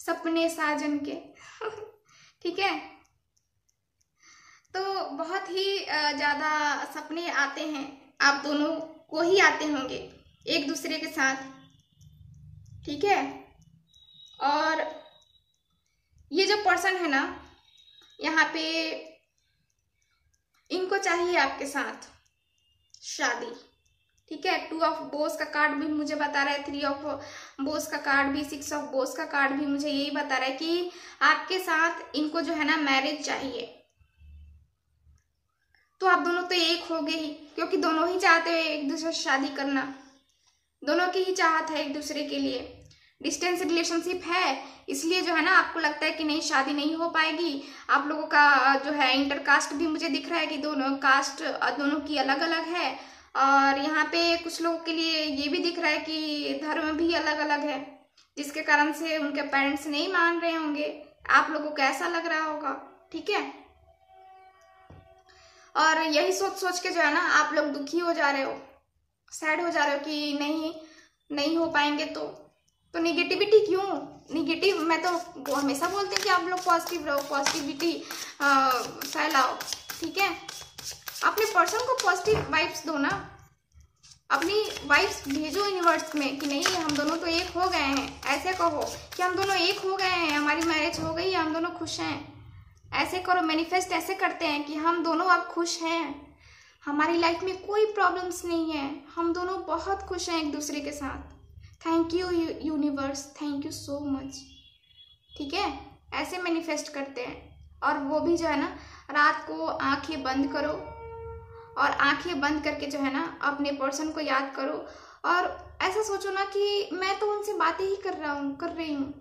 सपने साजन के। <laughs> ठीक है? तो बहुत ही ज़्यादा सपने आते हैं। आप दोनों को ही आते होंगे एक दूसरे के साथ। ठीक है? और ये जो पर्सन है ना यहाँ पे इनको चाहिए आपके साथ। शादी। ठीक है? टू ऑफ़ बोस का कार्ड भी मुझे बता रहा है थ्री ऑफ़ बोस का कार्ड भी सिक्स ऑफ़ बोस का कार्ड भी मुझे यही बता रहा है कि आपके साथ इनको जो है ना मैरिज चाहिए। तो आप दोनों तो एक हो गए ही, क्योंकि दोनों ही चाहते हैं एक दूसरे से शादी करना। दोनों की ही चाहत है एक दूसरे के लिए। डिस्टेंस रिलेशनशिप है, इसलिए जो है ना आपको लगता है कि नहीं, शादी नहीं हो पाएगी। आप लोगों का जो है इंटर कास्ट भी मुझे दिख रहा है कि दोनों कास्ट दोनों की अलग अलग है। और यहाँ पे कुछ लोगों के लिए ये भी दिख रहा है कि धर्म भी अलग अलग है, जिसके कारण से उनके पेरेंट्स नहीं मान रहे होंगे। आप लोगों को ऐसा लग रहा होगा, ठीक है? और यही सोच सोच के जो है ना आप लोग दुखी हो जा रहे हो, सैड हो जा रहे हो कि नहीं नहीं हो पाएँगे तो। तो निगेटिविटी क्यों? निगेटिव मैं तो हमेशा बोलती हूँ कि आप लोग पॉजिटिव रहो पॉजिटिविटी फैलाओ, ठीक है? अपने पर्सन को पॉजिटिव वाइब्स दो ना। अपनी वाइब्स भेजो यूनिवर्स में कि नहीं, हम दोनों तो एक हो गए हैं। ऐसे कहो कि हम दोनों एक हो गए हैं, हमारी मैरिज हो गई है हम दोनों खुश हैं। ऐसे करो मैनिफेस्ट ऐसे करते हैं कि हम दोनों अब खुश हैं। हमारी लाइफ में कोई प्रॉब्लम्स नहीं है। हम दोनों बहुत खुश हैं एक दूसरे के साथ। Thank you universe thank you so much ठीक है? ऐसे मैनिफेस्ट करते हैं। और वो भी जो है ना, रात को आँखें बंद करो। और आँखें बंद करके जो है ना, अपने पर्सन को याद करो। और ऐसा सोचो ना कि मैं तो उनसे बातें ही कर रहा हूँ, कर रही हूँ।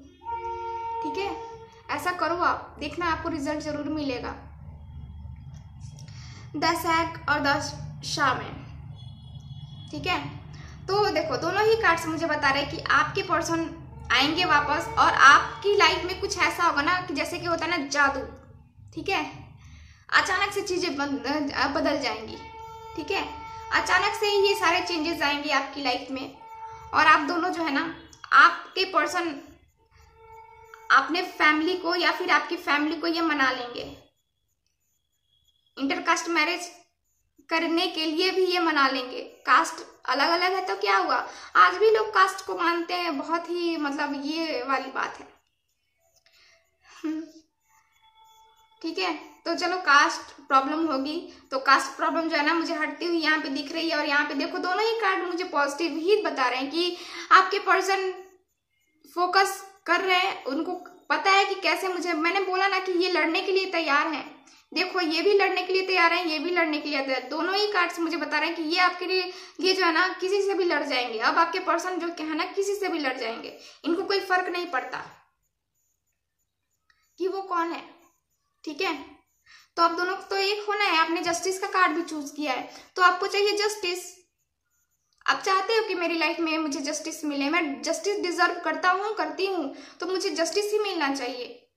ठीक है? ऐसा करो आप। देखना आपको रिज़ल्ट ज़रूर मिलेगा। द सैक और द शामेन ठीक है? तो देखो, दोनों ही कार्ड्स मुझे बता रहे हैं कि आपके पर्सन आएँगे वापस और आपकी लाइफ में कुछ ऐसा होगा ना कि जैसे कि होता है ना जादू, ठीक है? अचानक से चीज़ें बदल जाएँगी, ठीक है? अचानक से ही ये सारे चेंजेस आएँगे आपकी लाइफ में और आप दोनों जो है ना, आपके पर्सन अपने फैमिली को या फिर आपकी फैमिली को ये मना लेंगे। इंटरकास्ट मैरिज करने के लिए भी ये मना लेंगे। कास्ट अलग अलग है तो क्या हुआ? आज भी लोग कास्ट को मानते हैं, बहुत ही मतलब ये वाली बात है। हम्म। ठीक है तो चलो कास्ट प्रॉब्लम होगी। तो कास्ट प्रॉब्लम जो है ना, मुझे हटती हुई यहाँ पे दिख रही है और यहाँ पे देखो दोनों ही कार्ड मुझे पॉजिटिव ही बता रहे हैं कि आपके पर्सन फोकस कर रहे हैं, उनको पता है कि कैसे मुझे, मैंने बोला ना कि ये लड़ने के लिए तैयार हैं। देखो, ये भी लड़ने के लिए तैयार है, ये भी लड़ने के लिए तैयार दोनों ही कार्ड्स मुझे बता रहे हैं कि ये आपके लिए, ये जो है ना, किसी से भी लड़ जाएँगे। अब आपके पर्सन जो है ना, किसी से भी लड़ जाएँगे। इनको कोई फ़र्क नहीं पड़ता कि वो कौन है, ठीक है? तो आप दोनों तो एक होना है, आपने जस्टिस का कार्ड भी चूज़ किया है। तो आपको चाहिए जस्टिस। आप चाहते हो कि मेरी लाइफ में मुझे जस्टिस मिले? मैं जस्टिस डिजर्व करता हूँ, करती हूँ तो मुझे जस्टिस ही मिलना चाहिए,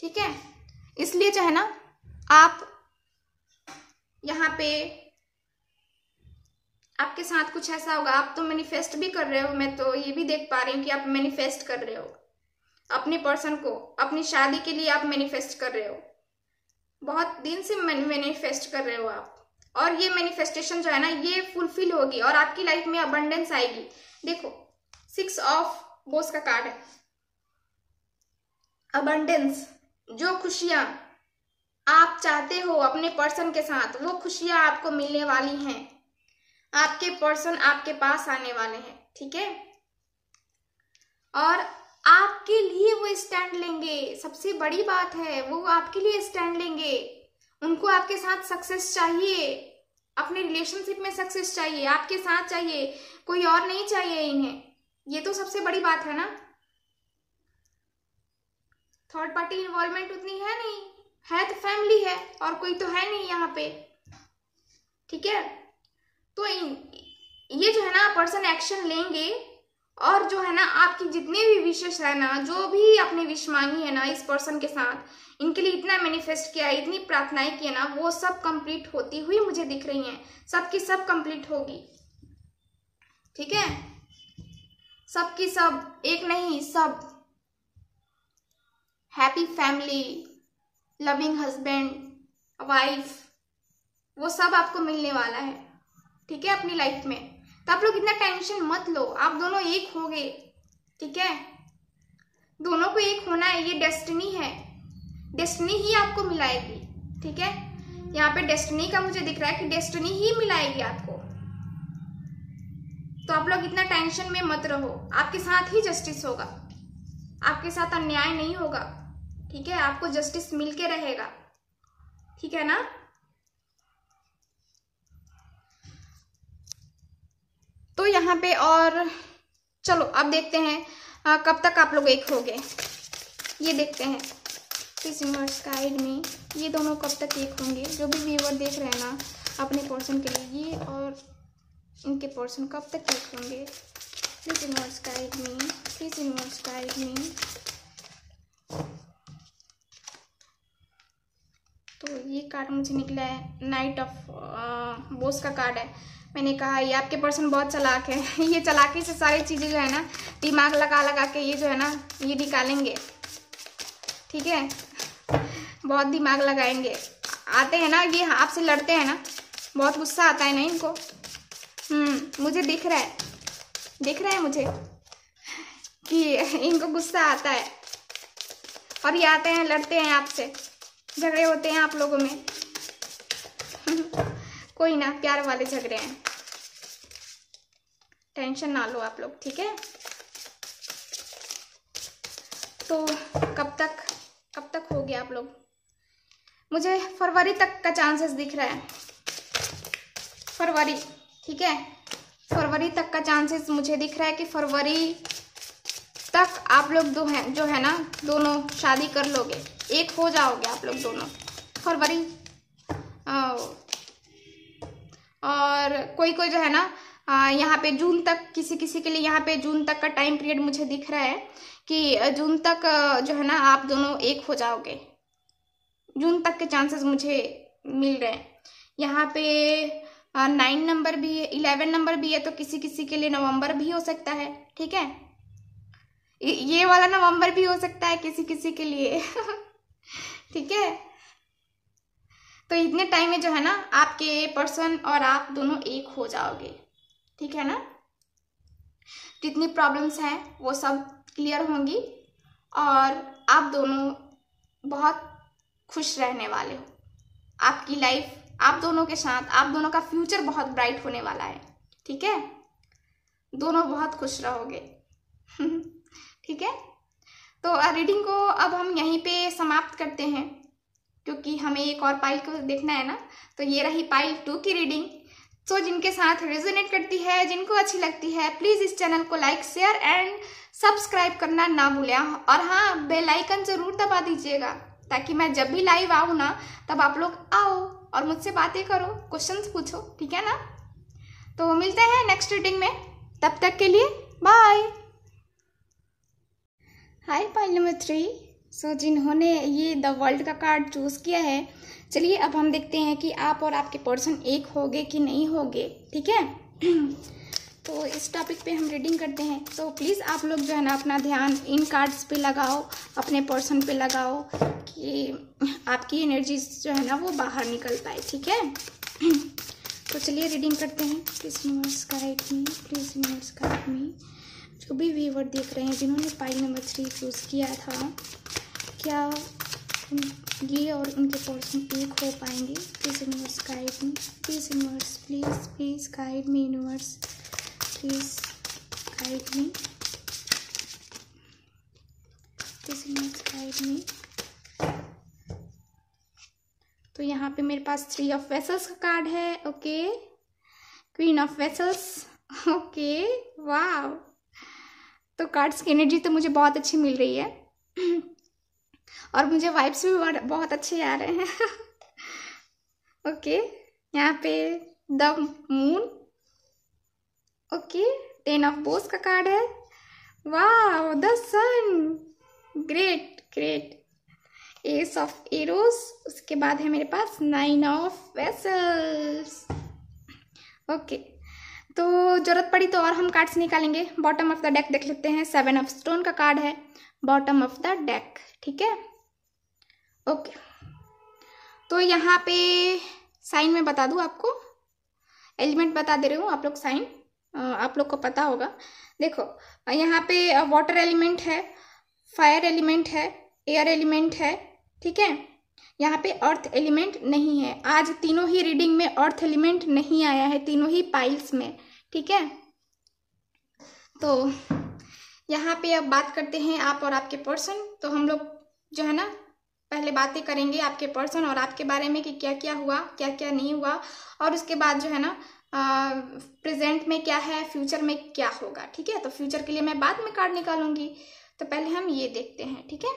ठीक है? इसलिए चाहे ना आप यहाँ पे आपके साथ कुछ ऐसा होगा। आप तो मैनिफेस्ट भी कर रहे हो, मैं तो ये भी देख पा रही हूँ कि आप मैनिफेस्ट कर रहे हो। अपने पर्सन को, अपनी शादी के लिए आप मैनिफेस्ट कर रहे हो। बहुत दिन से मैनिफेस्ट कर रहे हो आप। और ये मैनिफेस्टेशन जो है ना, ये फुलफिल होगी और आपकी लाइफ में अबंडेंस आएगी। देखो सिक्स ऑफ़ बोस का कार्ड है। अबंडेंस जो खुशियाँ आप चाहते हो अपने पर्सन के साथ, वो खुशियाँ आपको मिलने वाली हैं। आपके पर्सन आपके पास आने वाले हैं, ठीक है? और आपके लिए वो स्टैंड लेंगे। सबसे बड़ी बात है, वो आपके लिए स्टैंड लेंगे। उनको आपके साथ सक्सेस चाहिए। अपने रिलेशनशिप में सक्सेस चाहिए, आपके साथ चाहिए। कोई और नहीं चाहिए इन्हें। ये तो सबसे बड़ी बात है ना? थर्ड पार्टी इन्वॉल्वमेंट उतनी है नहीं। है तो फैमिली है और कोई तो है नहीं यहाँ पे। ठीक है? तो ये जो है ना पर्सन एक्शन लेंगे और जो है ना आपकी जितनी भी विशेष है ना, जो भी अपनी विश मांगी है ना इस पर्सन के साथ, इनके लिए इतना मैनिफेस्ट किया, इतनी प्रार्थनाएँ की है ना, वो सब कंप्लीट होती हुई मुझे दिख रही हैं। सबकी सब कंप्लीट सब होगी। ठीक है? सबकी सब, एक नहीं, सब happy family loving husband wife वो सब आपको मिलने वाला है, ठीक है, अपनी लाइफ में। तो आप लोग इतना टेंशन मत लो, आप दोनों एक हो गए, ठीक है? दोनों को एक होना है, ये डेस्टिनी है। डेस्टिनी ही आपको मिलाएगी, ठीक है? यहाँ पे डेस्टिनी का मुझे दिख रहा है कि डेस्टिनी ही मिलाएगी आपको। तो आप लोग इतना टेंशन में मत रहो, आपके साथ ही जस्टिस होगा, आपके साथ अन्याय नहीं होगा। ठीक है? आपको जस्टिस मिल के रहेगा। ठीक है ना? तो यहाँ पे और चलो अब देखते हैं आ, कब तक आप लोग एक हो गए ये देखते हैं इस यूनिवर्स गाइड में ये दोनों कब तक एक होंगे? जो भी व्यूवर देख रहे हैं ना अपने पोर्शन के लिए ये और इनके पोर्शन कब तक एक होंगे? Please universe guide me please universe guide me. तो ये कार्ड मुझे निकला है नाइट ऑफ़ बोस का कार्ड है। मैंने कहा, ये आपके पर्सन बहुत चलाक है। <laughs> ये चलाकी से सारी चीज़ें जो है ना, दिमाग लगा लगा के ये जो है ना, ये निकालेंगे। ठीक है? बहुत दिमाग लगाएँगे। आते हैं ना, ये आपसे लड़ते हैं ना, बहुत गुस्सा आता है ना इनको। हम्म मुझे दिख रहा है। दिख रहा है मुझे? कि <laughs> इनको गुस्सा आता है। और ये आते हैं, लड़ते हैं आपसे। झगड़े होते हैं आप लोगों में। <laughs> कोई ना, प्यार वाले झगड़े हैं। टेंशन ना लो आप लोग, ठीक है? तो कब तक कब तक हो गया आप लोग? मुझे फरवरी तक का चांसेस दिख रहा है। फरवरी, ठीक है? फरवरी तक का चांसेस मुझे दिख रहा है कि फरवरी तक आप लोग दो हैं, जो है ना, दोनों शादी कर लोगे। एक हो जाओगे आप लोग दोनों। फरवरी और कोई कोई जो है ना यहाँ पे जून तक किसी किसी के लिए यहाँ पे जून तक का टाइम पीरियड मुझे दिख रहा है कि जून तक जो है ना, आप दोनों एक हो जाओगे। जून तक के चांसेस मुझे मिल रहे हैं। यहाँ पे नाइन नंबर भी है इलेवन नंबर भी है तो किसी किसी के लिए नवंबर भी हो सकता है, ठीक है? ये वाला नवंबर भी हो सकता है किसी किसी के लिए। <laughs> ठीक है? तो इतने टाइम में जो है ना, आपके पर्सन और आप दोनों एक हो जाओगे। ठीक है ना? जितनी प्रॉब्लम्स हैं, वो सब क्लियर होंगी और आप दोनों बहुत खुश रहने वाले हो। आपकी लाइफ आप दोनों के साथ, आप दोनों का फ्यूचर बहुत ब्राइट होने वाला है। ठीक है? दोनों बहुत खुश रहोगे। <laughs> ठीक है? तो रीडिंग को अब हम यहीं पे समाप्त करते हैं क्योंकि हमें एक और पाइल को देखना है ना? तो ये रही पाइल टू की रीडिंग सो so, जिनके साथ रेजोनेट करती है जिनको अच्छी लगती है प्लीज़ इस चैनल को लाइक शेयर एंड सब्सक्राइब करना ना भूलें। और हाँ बेल आइकन ज़रूर दबा दीजिएगा ताकि मैं जब भी लाइव आऊँ ना तब आप लोग आओ और मुझसे बातें करो क्वेश्चंस पूछो ठीक है ना? तो मिलते हैं नेक्स्ट रीडिंग में। तब तक के लिए bye hi, pile number three so जिन्होंने ये द वर्ल्ड का कार्ड चूज़ किया है, चलिए अब हम देखते हैं कि आप और आपके पर्सन एक होगे कि नहीं होगे, ठीक है? <clears throat> तो इस टॉपिक पे हम रीडिंग करते हैं। तो प्लीज़ आप लोग जो है ना, अपना ध्यान इन कार्ड्स पे लगाओ, अपने पर्सन पे लगाओ, कि आपकी एनर्जी जो है ना, वो बाहर निकल पाए, ठीक है? <clears throat> तो चलिए रीडिंग करते हैं। Please universe guide me please universe guide me जो भी व्यूवर देख रहे हैं, जिन्होंने पाइल नंबर थ्री चूज़ किया था, क्या ये और उनके पर्सन एक हो पाएँगे? Please universe guide me please universe please please guide me universe please guide me please universe guide me तो यहाँ पे मेरे पास थ्री ऑफ़ वेसल्स का कार्ड है okay queen of vessels okay वाह तो कार्ड्स की एनर्जी तो मुझे बहुत अच्छी मिल रही है। और मुझे वाइब्स भी बहुत अच्छे आ रहे हैं। ओके यहाँ पे the moon okay ten of bows का कार्ड है। वाह the sun great great ace of arrows उसके बाद है मेरे पास नाइन ऑफ़ वेसल्स ओके तो ज़रूरत पड़ी तो और हम कार्ड्स निकालेंगे। बॉटम ऑफ़ द डेक देख लेते हैं। सेवन ऑफ़ स्टोन का कार्ड है। बॉटम ऑफ़ द डेक ठीक है? ओके तो यहाँ पे साइन में बता दूँ आपको। एलिमेंट बता दे रही हूँ। आप लोग साइन आप लोग को पता होगा। देखो, यहाँ पे वाटर एलिमेंट है फायर एलिमेंट है एयर एलिमेंट है, ठीक है? यहाँ पे अर्थ एलिमेंट नहीं है। आज तीनों ही रीडिंग में अर्थ एलिमेंट नहीं आया है, तीनों ही पाइल्स में, ठीक है? तो यहाँ पे अब बात करते हैं आप और आपके पर्सन तो हम लोग जो है ना, पहले बातें करेंगे आपके पर्सन और आपके बारे में कि क्या क्या हुआ क्या क्या नहीं हुआ, और उसके बाद जो है ना प्रेजेंट में क्या है फ्यूचर में क्या होगा, ठीक है? तो फ्यूचर के लिए मैं बाद में कार्ड निकालूँगी। तो पहले हम ये देखते हैं, ठीक है?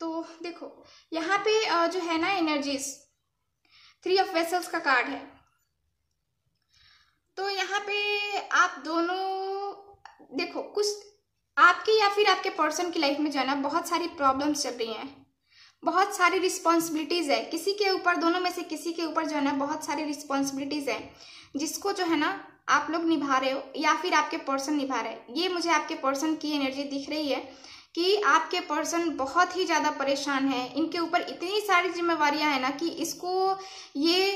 तो देखो, यहाँ पे जो है ना एनर्जीज थ्री ऑफ़ वेसल्स का कार्ड है। तो यहाँ पे आप दोनों, देखो, कुछ आपके या फिर आपके पर्सन की लाइफ में जो है ना, बहुत सारी प्रॉब्लम्स चल रही हैं। बहुत सारी रिस्पॉन्सिबिलिटीज़ है। किसी के ऊपर, दोनों में से किसी के ऊपर जो है ना, बहुत सारी रिस्पॉन्सिबिलिटीज़ है, जिसको जो है ना, आप लोग निभा रहे हो या फिर आपके पर्सन निभा रहे हैं। ये मुझे आपके पर्सन की एनर्जी दिख रही है। कि आपके पर्सन बहुत ही ज़्यादा परेशान हैं। इनके ऊपर इतनी सारी जिम्मेवारियाँ हैं ना कि इसको ये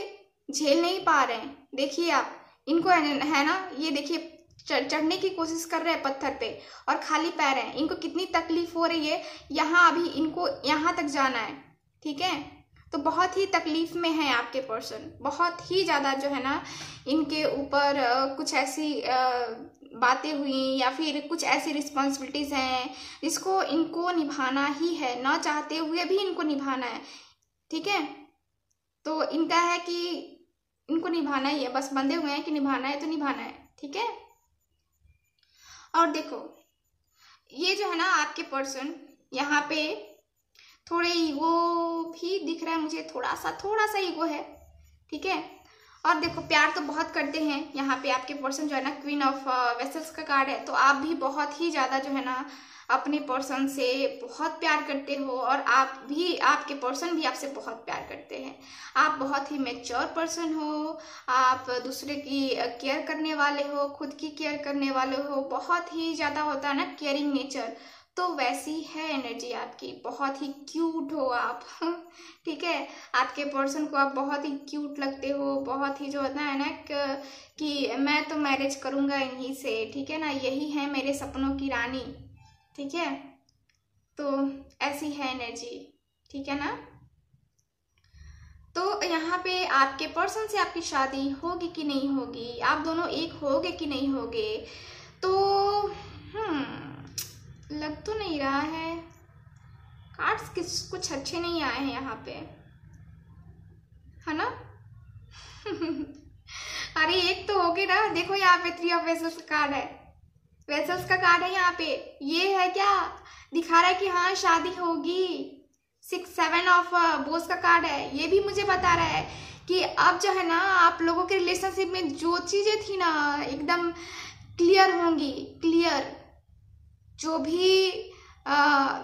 झेल नहीं पा रहे हैं। देखिए आप, इनको है ना ये देखिए चढ़ने की कोशिश कर रहे हैं पत्थर पे और खाली पैर हैं। इनको कितनी तकलीफ़ हो रही है, यहाँ अभी इनको, यहाँ तक जाना है, ठीक है? तो बहुत ही तकलीफ़ में है आपके पर्सन। बहुत ही ज़्यादा जो है ना, इनके ऊपर कुछ ऐसी बातें हुई या फिर कुछ ऐसी रिस्पॉन्सिबिलिटीज़ हैं, जिसको इनको निभाना ही है, ना चाहते हुए भी इनको निभाना है, ठीक है? तो इनका है कि इनको निभाना ही है, बस बंधे हुए हैं कि निभाना है तो निभाना है, ठीक है? और देखो, ये जो है ना आपके पर्सन यहाँ पे थोड़े ईगो भी दिख रहा है मुझे, थोड़ा सा थोड़ा सा ईगो है, ठीक है? और देखो, प्यार तो बहुत करते हैं। यहाँ पे आपके पर्सन जो है ना क्वीन ऑफ़ वेसल्स का कार्ड है। तो आप भी बहुत ही ज़्यादा जो है ना, अपने पर्सन से बहुत प्यार करते हो और आप भी, आपके पर्सन भी आपसे बहुत प्यार करते हैं। आप बहुत ही मेच्योर पर्सन हो। आप दूसरे की केयर करने वाले हो, खुद की केयर करने वाले हो। बहुत ही ज़्यादा होता है ना केयरिंग नेचर तो वैसी है एनर्जी आपकी। बहुत ही क्यूट हो आप। <laughs> ठीक है? आपके पर्सन को आप बहुत ही क्यूट लगते हो। बहुत ही जो होता है ना कि मैं तो मैरिज करूँगा इन्हीं से। ठीक है ना? यही है मेरे सपनों की रानी। ठीक है? तो ऐसी है एनर्जी ठीक है ना? तो यहाँ पे आपके पर्सन से आपकी शादी होगी कि नहीं होगी? आप दोनों एक होगे कि नहीं होगे? तो हम्म लग तो नहीं रहा है। कार्ड्स किस, कुछ अच्छे नहीं आए हैं यहाँ पे। है ना? <laughs> अरे, एक तो होगी ना। देखो यहाँ पे थ्री ऑफ़ वेसल्स का कार्ड है। वेसल्स का कार्ड है यहाँ पे। ये है क्या? दिखा रहा है कि हाँ शादी होगी। सिक्स सेवन ऑफ़ बोस का कार्ड है। ये भी मुझे बता रहा है कि अब जो है ना, आप लोगों के रिलेशनशिप में जो चीज़ें थी ना, एकदम क्लियर होंगी। क्लियर जो भी आ,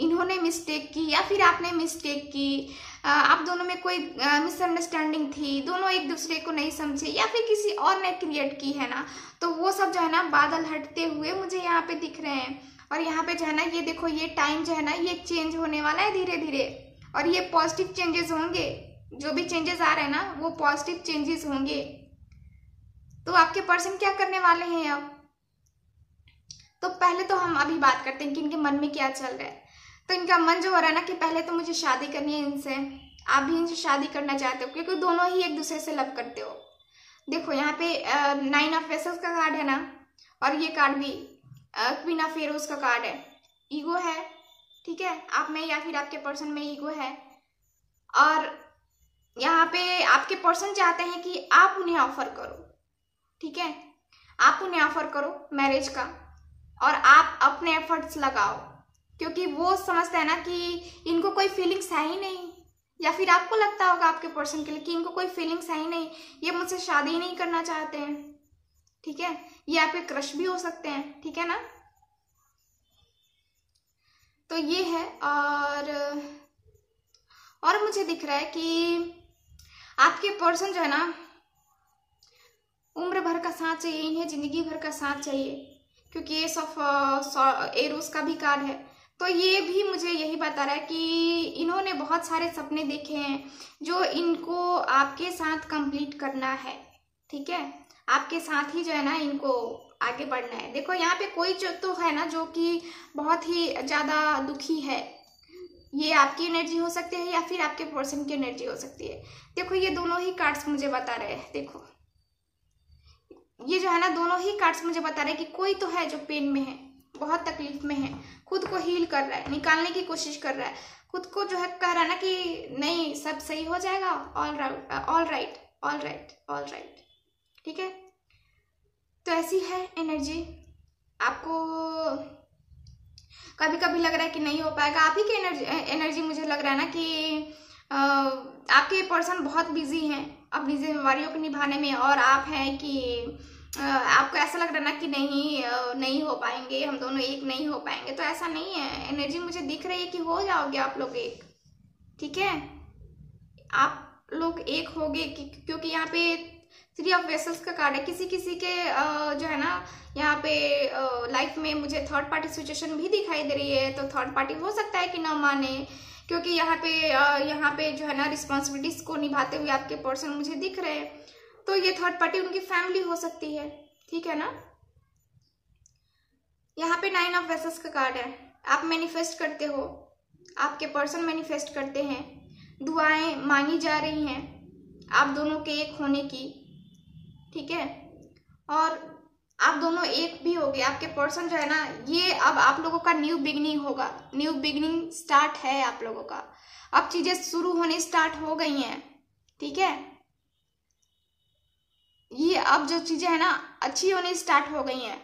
इन्होंने मिस्टेक की या फिर आपने मिस्टेक की आप दोनों में कोई मिसअंडरस्टैंडिंग थी दोनों एक दूसरे को नहीं समझे या फिर किसी और ने क्रिएट की है ना? तो वो सब जो है ना बादल हटते हुए मुझे यहाँ पे दिख रहे हैं। और यहाँ पे जो है ना ये देखो ये टाइम जो है ना ये चेंज होने वाला है धीरे धीरे और ये पॉजिटिव चेंजेस होंगे। जो भी चेंजेस आ रहे हैं ना वो पॉजिटिव चेंजेस होंगे। तो आपके पर्सन क्या करने वाले हैं अब? तो पहले तो हम अभी बात करते हैं कि इनके मन में क्या चल रहा है। तो इनका मन जो हो रहा है ना कि पहले तो मुझे शादी करनी है इनसे, आप भी इनसे शादी करना चाहते हो, क्योंकि दोनों ही एक दूसरे से लव करते हो। देखो, यहाँ पे नाइन ऑफ़ वेसल्स का कार्ड है ना, और ये कार्ड भी क्वीन ऑफ़ एरोज का कार्ड है। ईगो है, ठीक है? आप में या फिर आपके पर्सन में ईगो है। और यहाँ पे आपके पर्सन चाहते हैं कि आप उन्हें ऑफ़र करो, ठीक है? आप उन्हें ऑफ़र करो मैरिज का। और आप अपने एफर्ट्स लगाओ। क्योंकि वो समझते हैं ना कि इनको कोई फीलिंग्स है ही नहीं। या फिर आपको लगता होगा आपके पर्सन के लिए कि इनको कोई फीलिंग्स है ही नहीं। ये मुझसे शादी नहीं करना चाहते हैं। ठीक है? ये आपके क्रश भी हो सकते हैं। ठीक है ना? तो ये है और और मुझे दिख रहा है कि आपके पर्सन जो है ना, उम्र भर का साथ चाहिए, इन्हें ज़िंदगी भर का साथ चाहिए। क्योंकि ये सब एरोस का भी कार्ड है। तो ये भी मुझे यही बता रहा है कि इन्होंने बहुत सारे सपने देखे हैं जो इनको आपके साथ कंप्लीट करना है, ठीक है? आपके साथ ही जो है ना इनको आगे बढ़ना है। देखो, यहाँ पे कोई जो तो है ना जो कि बहुत ही ज़्यादा दुखी है। ये आपकी एनर्जी हो सकती है या फिर आपके पर्सन की एनर्जी हो सकती है। देखो, ये दोनों ही कार्ड्स मुझे बता रहे हैं, देखो। ये जो है ना दोनों ही कार्ड्स मुझे बता रहे हैं कि कोई तो है जो पेन में है बहुत तकलीफ़ में है खुद को हील कर रहा है निकालने की कोशिश कर रहा है खुद को जो है कह रहा है ना कि नहीं सब सही हो जाएगा all right all right all right all right ठीक है? तो ऐसी है एनर्जी आपको कभी कभी लग रहा है कि नहीं हो पाएगा आप ही की एनर्जी एनर्जी मुझे लग रहा है ना कि आ, आपके पर्सन बहुत बिज़ी हैं। अपनी जिम्मेवारियों को निभाने में और आप हैं कि आपको ऐसा लग रहा ना कि नहीं नहीं हो पाएँगे, हम दोनों एक नहीं हो पाएँगे तो ऐसा नहीं है। एनर्जी मुझे दिख रही है कि हो जाओगे आप लोग एक, ठीक है? आप लोग एक होगे क्योंकि यहाँ पे थ्री ऑफ़ वेसल्स का कार्ड है। किसी किसी के जो है ना, यहाँ पे लाइफ में मुझे थर्ड पार्टी सिचुएशन भी दिखाई दे रही है तो थर्ड पार्टी हो सकता है कि ना माने। क्योंकि यहाँ पे यहाँ पे जो है ना रिस्पॉन्सिबिलिटीज को निभाते हुए आपके पर्सन मुझे दिख रहे हैं। तो ये थर्ड पार्टी उनकी फैमिली हो सकती है, ठीक है ना? यहाँ पे नाइन ऑफ़ वेसल्स का कार्ड है। आप मैनिफेस्ट करते हो, आपके पर्सन मैनिफेस्ट करते हैं। दुआएँ मांगी जा रही हैं, आप दोनों के एक होने की, ठीक है? और आप दोनों एक भी हो गए आपके पर्सन जो है ना, ये अब आप लोगों का न्यू बिगनिंग होगा। न्यू बिगनिंग स्टार्ट है आप लोगों का। अब चीज़ें शुरू होने स्टार्ट हो गई हैं, ठीक है? ये अब जो चीज़ें है ना, अच्छी होनी स्टार्ट हो गई हैं।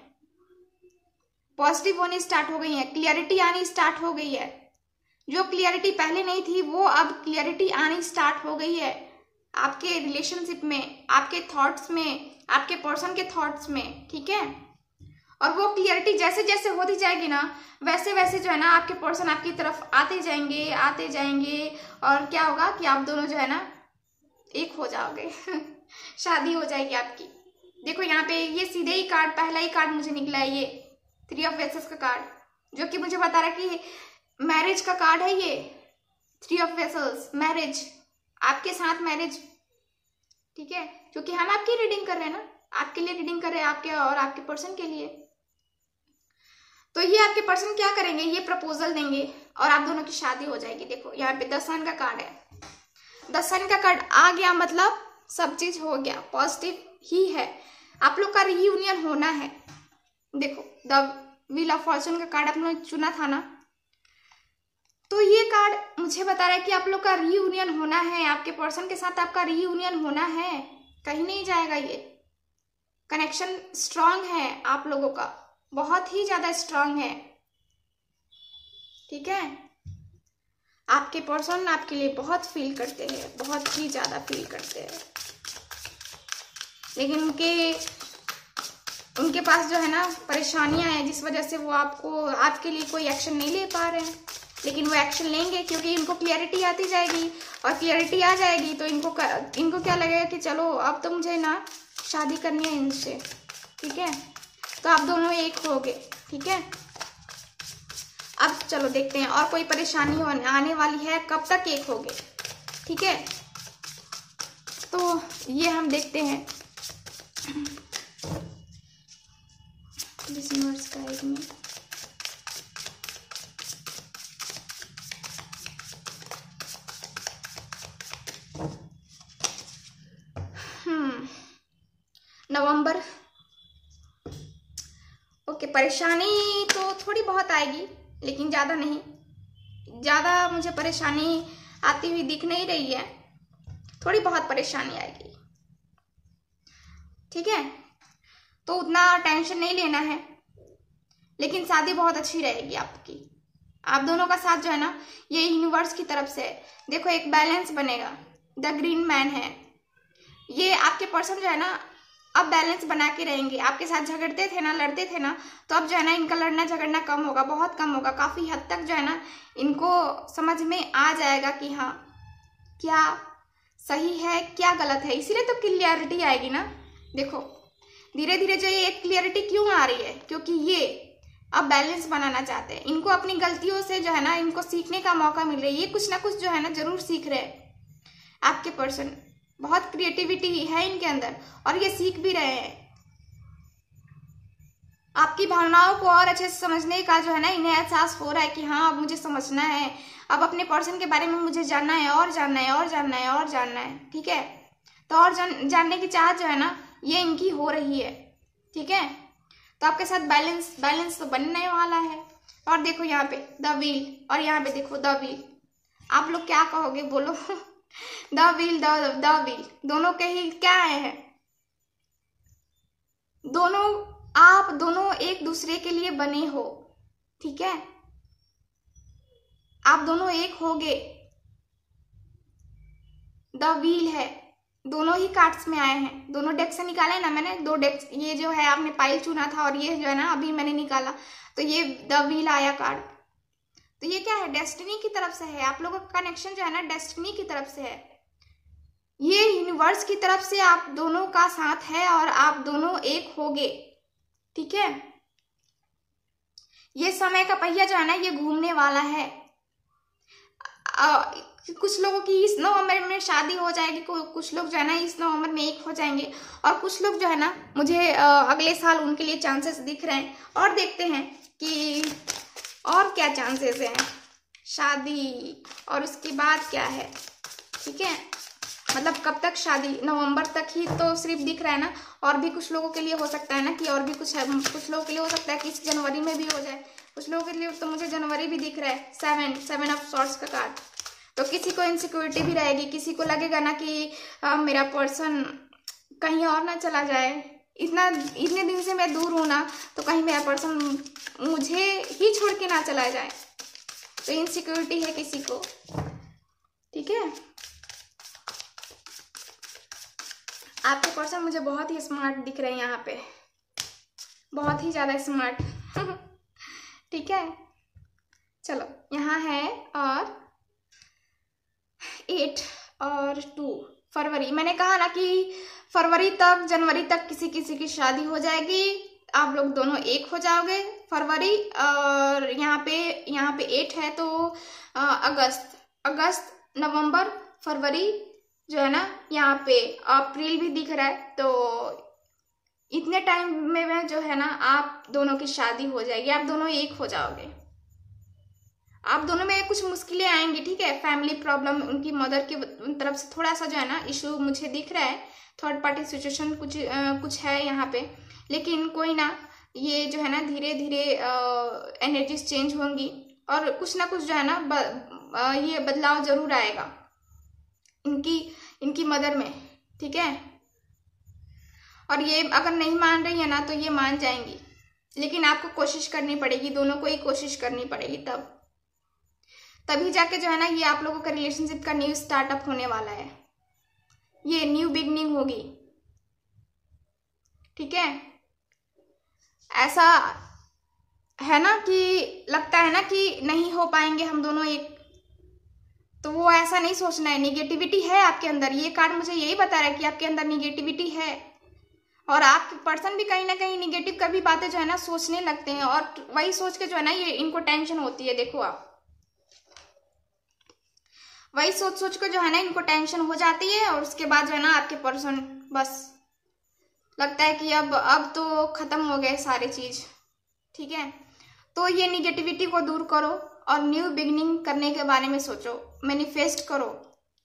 पॉजिटिव होनी स्टार्ट हो गई हैं क्लियरिटी आनी स्टार्ट हो गई है। जो क्लियरिटी पहले नहीं थी, वो अब क्लियरिटी आनी स्टार्ट हो गई है। आपके रिलेशनशिप में, आपके थॉट्स में आपके पर्सन के थॉट्स में, ठीक है? और वो क्लियरिटी जैसे जैसे होती जाएगी ना, वैसे वैसे जो है ना आपके पर्सन आपकी तरफ़ आते जाएँगे आते जाएँगे। और क्या होगा कि आप दोनों जो है ना एक हो जाओगे। <laughs> शादी हो जाएगी आपकी। देखो यहाँ पे ये सीधे ही कार्ड पहला ही कार्ड मुझे निकला है ये थ्री ऑफ़ वेसेस का कार्ड जो कि मुझे बता रहा कि मैरिज का कार्ड है ये थ्री ऑफ़ वेसल्स मैरिज आपके साथ मैरिज ठीक है? क्योंकि हम आपकी रीडिंग कर रहे हैं ना? आपके लिए रीडिंग कर रहे हैं आपके और आपके पर्सन के लिए। तो ये आपके पर्सन क्या करेंगे? ये प्रपोजल देंगे और आप दोनों की शादी हो जाएगी। देखो, यहाँ पे दसन का कार्ड है। दसन का कार्ड आ गया मतलब सब चीज़ हो गया। पॉजिटिव ही है। आप लोग का रीयूनियन होना है। देखो द व्हील ऑफ़ फॉर्चून का कार्ड आप लोग चुना था ना? तो ये कार्ड मुझे बता रहा है कि आप लोग का रीयूनियन होना है, आपके पर्सन के साथ आपका रीयूनियन होना है। कहीं नहीं जाएगा ये। कनेक्शन स्ट्रांग है आप लोगों का। बहुत ही ज़्यादा स्ट्रांग है। ठीक है? आपके पर्सन आपके लिए बहुत फील करते हैं, बहुत ही ज़्यादा फील करते हैं। लेकिन उनके उनके पास जो है ना, परेशानियाँ हैं, जिस वजह से वो आपको, आपके लिए कोई एक्शन नहीं ले पा रहे हैं। लेकिन वो एक्शन लेंगे क्योंकि इनको क्लियरिटी आती जाएगी। और क्लियरिटी आ जाएगी तो इनको इनको क्या लगेगा कि चलो, अब तो मुझे ना शादी करनी है इनसे, ठीक है? तो आप दोनों एक हो गए, ठीक है? अब चलो देखते हैं, और कोई परेशानी आने वाली है, कब तक एक हो गए, ठीक है? तो ये हम देखते हैं। <clears throat> का एक में नवंबर। ओके, परेशानी तो थोड़ी बहुत आएगी, लेकिन ज़्यादा नहीं। ज़्यादा मुझे परेशानी आती हुई दिख नहीं रही है। थोड़ी बहुत परेशानी आएगी। ठीक है? तो उतना टेंशन नहीं लेना है, लेकिन शादी बहुत अच्छी रहेगी आपकी। आप दोनों का साथ जो है ना, ये यूनिवर्स की तरफ़ से, देखो एक बैलेंस बनेगा। द ग्रीन मैन है। ये आपके पर्सन जो है ना अब बैलेंस बना के रहेंगे। आपके साथ झगड़ते थे ना, लड़ते थे ना तो अब जो है ना, इनका लड़ना झगड़ना कम होगा, बहुत कम होगा। काफ़ी हद तक जो है ना, इनको समझ में आ जाएगा कि हाँ क्या सही है, क्या गलत है। इसीलिए तो क्लियरिटी आएगी ना। देखो धीरे धीरे जो ये क्लियरिटी क्यों आ रही है? क्योंकि ये अब बैलेंस बनाना चाहते हैं। इनको अपनी गलतियों से जो है ना, इनको सीखने का मौका मिल रहा है। ये कुछ ना कुछ जो है ना, ज़रूर सीख रहे हैं आपके पर्सन बहुत क्रिएटिविटी ही है इनके अंदर, और ये सीख भी रहे हैं। आपकी भावनाओं को और अच्छे से समझने का जो है ना, इन्हें एहसास हो रहा है कि हाँ अब मुझे समझना है। अब अपने पर्सन के बारे में मुझे जानना है, और जानना है, और जानना है, और जानना है, ठीक है? तो और जान, जानने की चाह जो है ना, ये इनकी हो रही है, ठीक है? तो आपके साथ बैलेंस बैलेंस तो बनने वाला है। और देखो यहाँ पे द व्हील और यहाँ पे देखो द व्हील आप लोग क्या कहोगे? बोलो। <laughs> द व्हील द व्हील दोनों के ही क्या आए हैं? दोनों, आप दोनों एक दूसरे के लिए बने हो, ठीक है? आप दोनों एक होगे। द व्हील है। दोनों ही कार्ड्स में आए हैं। दोनों डेक से निकाले ना मैंने? दो डेक्स, ये जो है आपने पाइल चुना था और ये जो है ना, अभी मैंने निकाला। तो ये द व्हील आया कार्ड। तो ये क्या है? डेस्टिनी की तरफ़ से है। आप लोगों का कनेक्शन जो है ना डेस्टिनी की तरफ़ से है। ये यूनिवर्स की तरफ़ से आप दोनों का साथ है और आप दोनों एक होगे। ठीक है? ये समय का पहिया जो है ना ये घूमने वाला है। आ, कुछ लोगों की इस नवंबर में शादी हो जाएगी कुछ लोग जो है ना इस नवंबर में एक हो जाएँगे। और कुछ लोग जो है ना मुझे अगले साल उनके लिए चांसेस दिख रहे हैं। और देखते हैं कि और क्या चांसेस हैं? शादी। और उसके बाद क्या है? ठीक है? मतलब कब तक शादी? नवंबर तक ही तो सिर्फ़ दिख रहा है ना? और भी कुछ लोगों के लिए हो सकता है ना कि और भी कुछ है? कुछ लोगों के लिए हो सकता है कि इस जनवरी में भी हो जाए। कुछ लोगों के लिए तो मुझे जनवरी भी दिख रहा है। सेवन सेवन ऑफ़ शॉर्ट्स का कार्ड तो किसी को इनसिक्योरिटी भी रहेगी। किसी को लगेगा ना कि आ, मेरा पर्सन कहीं और ना चला जाए। इतना, इतने दिन से मैं दूर हूँ ना तो कहीं मेरा पर्सन मुझे ही छोड़ के ना चला जाए। तो इनसिक्योरिटी है किसी को। ठीक है? आपके पर्सन मुझे बहुत ही स्मार्ट दिख रहे हैं यहाँ पे। बहुत ही ज़्यादा स्मार्ट <laughs> ठीक है? चलो, यहाँ है और एट और टू फरवरी। मैंने कहा ना कि फरवरी तक, जनवरी तक किसी किसी की शादी हो जाएगी। आप लोग दोनों एक हो जाओगे। फरवरी और यहाँ पे यहाँ पे एट है तो अगस्त। अगस्त, नवंबर, फरवरी जो है ना, यहाँ पे अप्रैल भी दिख रहा है। तो इतने टाइम में जो है ना, आप दोनों की शादी हो जाएगी। आप दोनों एक हो जाओगे। आप दोनों में कुछ मुश्किलें आएँगी ठीक है? फैमिली प्रॉब्लम उनकी मदर की तरफ़ से थोड़ा सा जो है ना इशू मुझे दिख रहा है। थर्ड पार्टी सिचुएशन कुछ आ, कुछ है यहाँ पे। लेकिन कोई ना ये जो है ना धीरे धीरे एनर्जीज चेंज होंगी और कुछ ना कुछ जो है ना ब, आ, ये बदलाव ज़रूर आएगा इनकी इनकी मदर में ठीक है? और ये अगर नहीं मान रही है ना तो ये मान जाएँगी। लेकिन आपको कोशिश करनी पड़ेगी दोनों को ही कोशिश करनी पड़ेगी तब। तभी जाके जो है ना ये आप लोगों का रिलेशनशिप का न्यू स्टार्टअप होने वाला है। ये न्यू बिगनिंग होगी। ठीक है? ऐसा है ना कि लगता है ना कि नहीं हो पाएँगे हम दोनों एक। तो वो ऐसा नहीं सोचना है। निगेटिविटी है आपके अंदर। ये कार्ड मुझे यही बता रहा है कि आपके अंदर निगेटिविटी है। और आप पर्सन भी कहीं ना कहीं निगेटिव कभी बातें जो है ना सोचने लगते हैं। और वही सोच के जो है ना ये इनको टेंशन होती है। देखो आप। वही सोच सोच के जो है ना, इनको टेंशन हो जाती है और उसके बाद जो है ना, आपके पर्सन बस लगता है कि अब अब तो खत्म हो गए सारी चीज़। ठीक है? तो ये निगेटिविटी को दूर करो और न्यू बिगनिंग करने के बारे में सोचो। मैनिफेस्ट करो।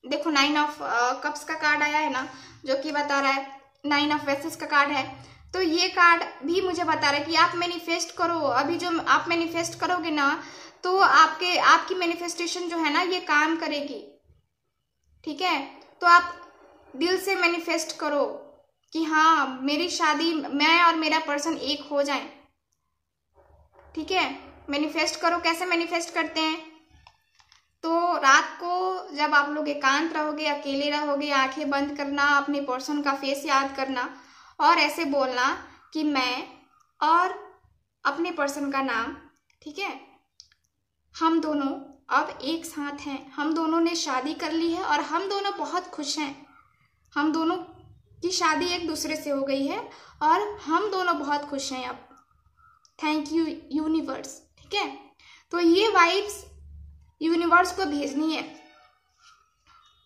देखो नाइन ऑफ़ कप्स का कार्ड आया है ना, जो कि बता रहा है नाइन ऑफ़ वेसेस का कार्ड है। तो ये कार्ड भी मुझे बता रहा है कि आप मैनिफेस्ट करो। अभी जो आप मैनिफेस्ट करोगे ना तो आपके, आपकी मैनिफेस्टेशन जो है ना, ये काम करेगी। ठीक है? तो आप दिल से मैनिफेस्ट करो कि हाँ मेरी शादी, मैं और मेरा पर्सन एक हो जाए। ठीक है? मैनिफेस्ट करो। कैसे मैनिफेस्ट करते हैं? तो रात को जब आप लोग एकांत रहोगे, अकेले रहोगे, आँखें बंद करना, अपने पर्सन का फेस याद करना और ऐसे बोलना कि मैं और अपने पर्सन का नाम। ठीक है? हम दोनों अब एक साथ हैं। हम दोनों ने शादी कर ली है और हम दोनों बहुत खुश हैं। हम दोनों की शादी एक दूसरे से हो गई है और हम दोनों बहुत खुश हैं अब। थैंक यू यूनिवर्स ठीक है? तो ये वाइब्स यूनिवर्स को भेजनी है।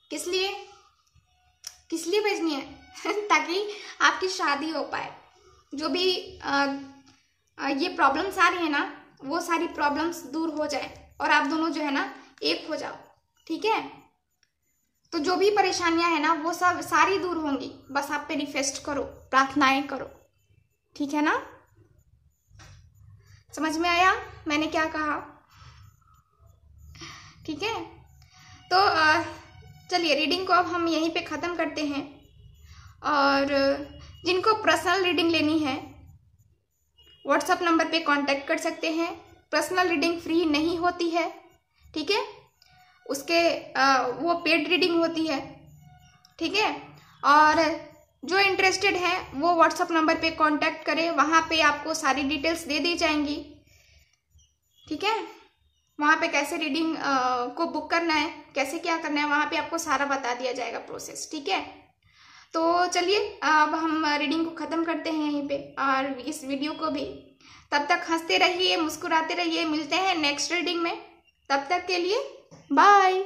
किस लिए? किस लिए भेजनी है? <laughs> ताकि आपकी शादी हो पाए। जो भी आ, आ, ये प्रॉब्लम्स आ रही है ना वो सारी प्रॉब्लम्स दूर हो जाए। और आप दोनों जो है ना, एक हो जाओ, ठीक है? तो जो भी परेशानियाँ है ना, वो सब सारी दूर होंगी। बस आप पे रिफेस्ट करो, प्रार्थनाएँ करो, ठीक है ना? समझ में आया? मैंने क्या कहा? ठीक है? तो चलिए रीडिंग को अब हम यहीं पे ख़त्म करते हैं। और जिनको पर्सनल रीडिंग लेनी है व्हाट्सएप नंबर पे कांटेक्ट कर सकते हैं। पर्सनल रीडिंग फ्री नहीं होती है ठीक है? उसके आ, वो पेड रीडिंग होती है ठीक है? और जो इंटरेस्टेड हैं वो व्हाट्सअप नंबर पे कांटेक्ट करें वहाँ पे आपको सारी डिटेल्स दे दी जाएँगी ठीक है? वहाँ पे कैसे रीडिंग को बुक करना है कैसे क्या करना है वहाँ पे आपको सारा बता दिया जाएगा प्रोसेस ठीक है? तो चलिए अब हम रीडिंग को ख़त्म करते हैं यहीं पे और इस वीडियो को भी। तब तक हँसते रहिए, मुस्कुराते रहिए, मिलते हैं नेक्स्ट रीडिंग में। तब तक के लिए बाय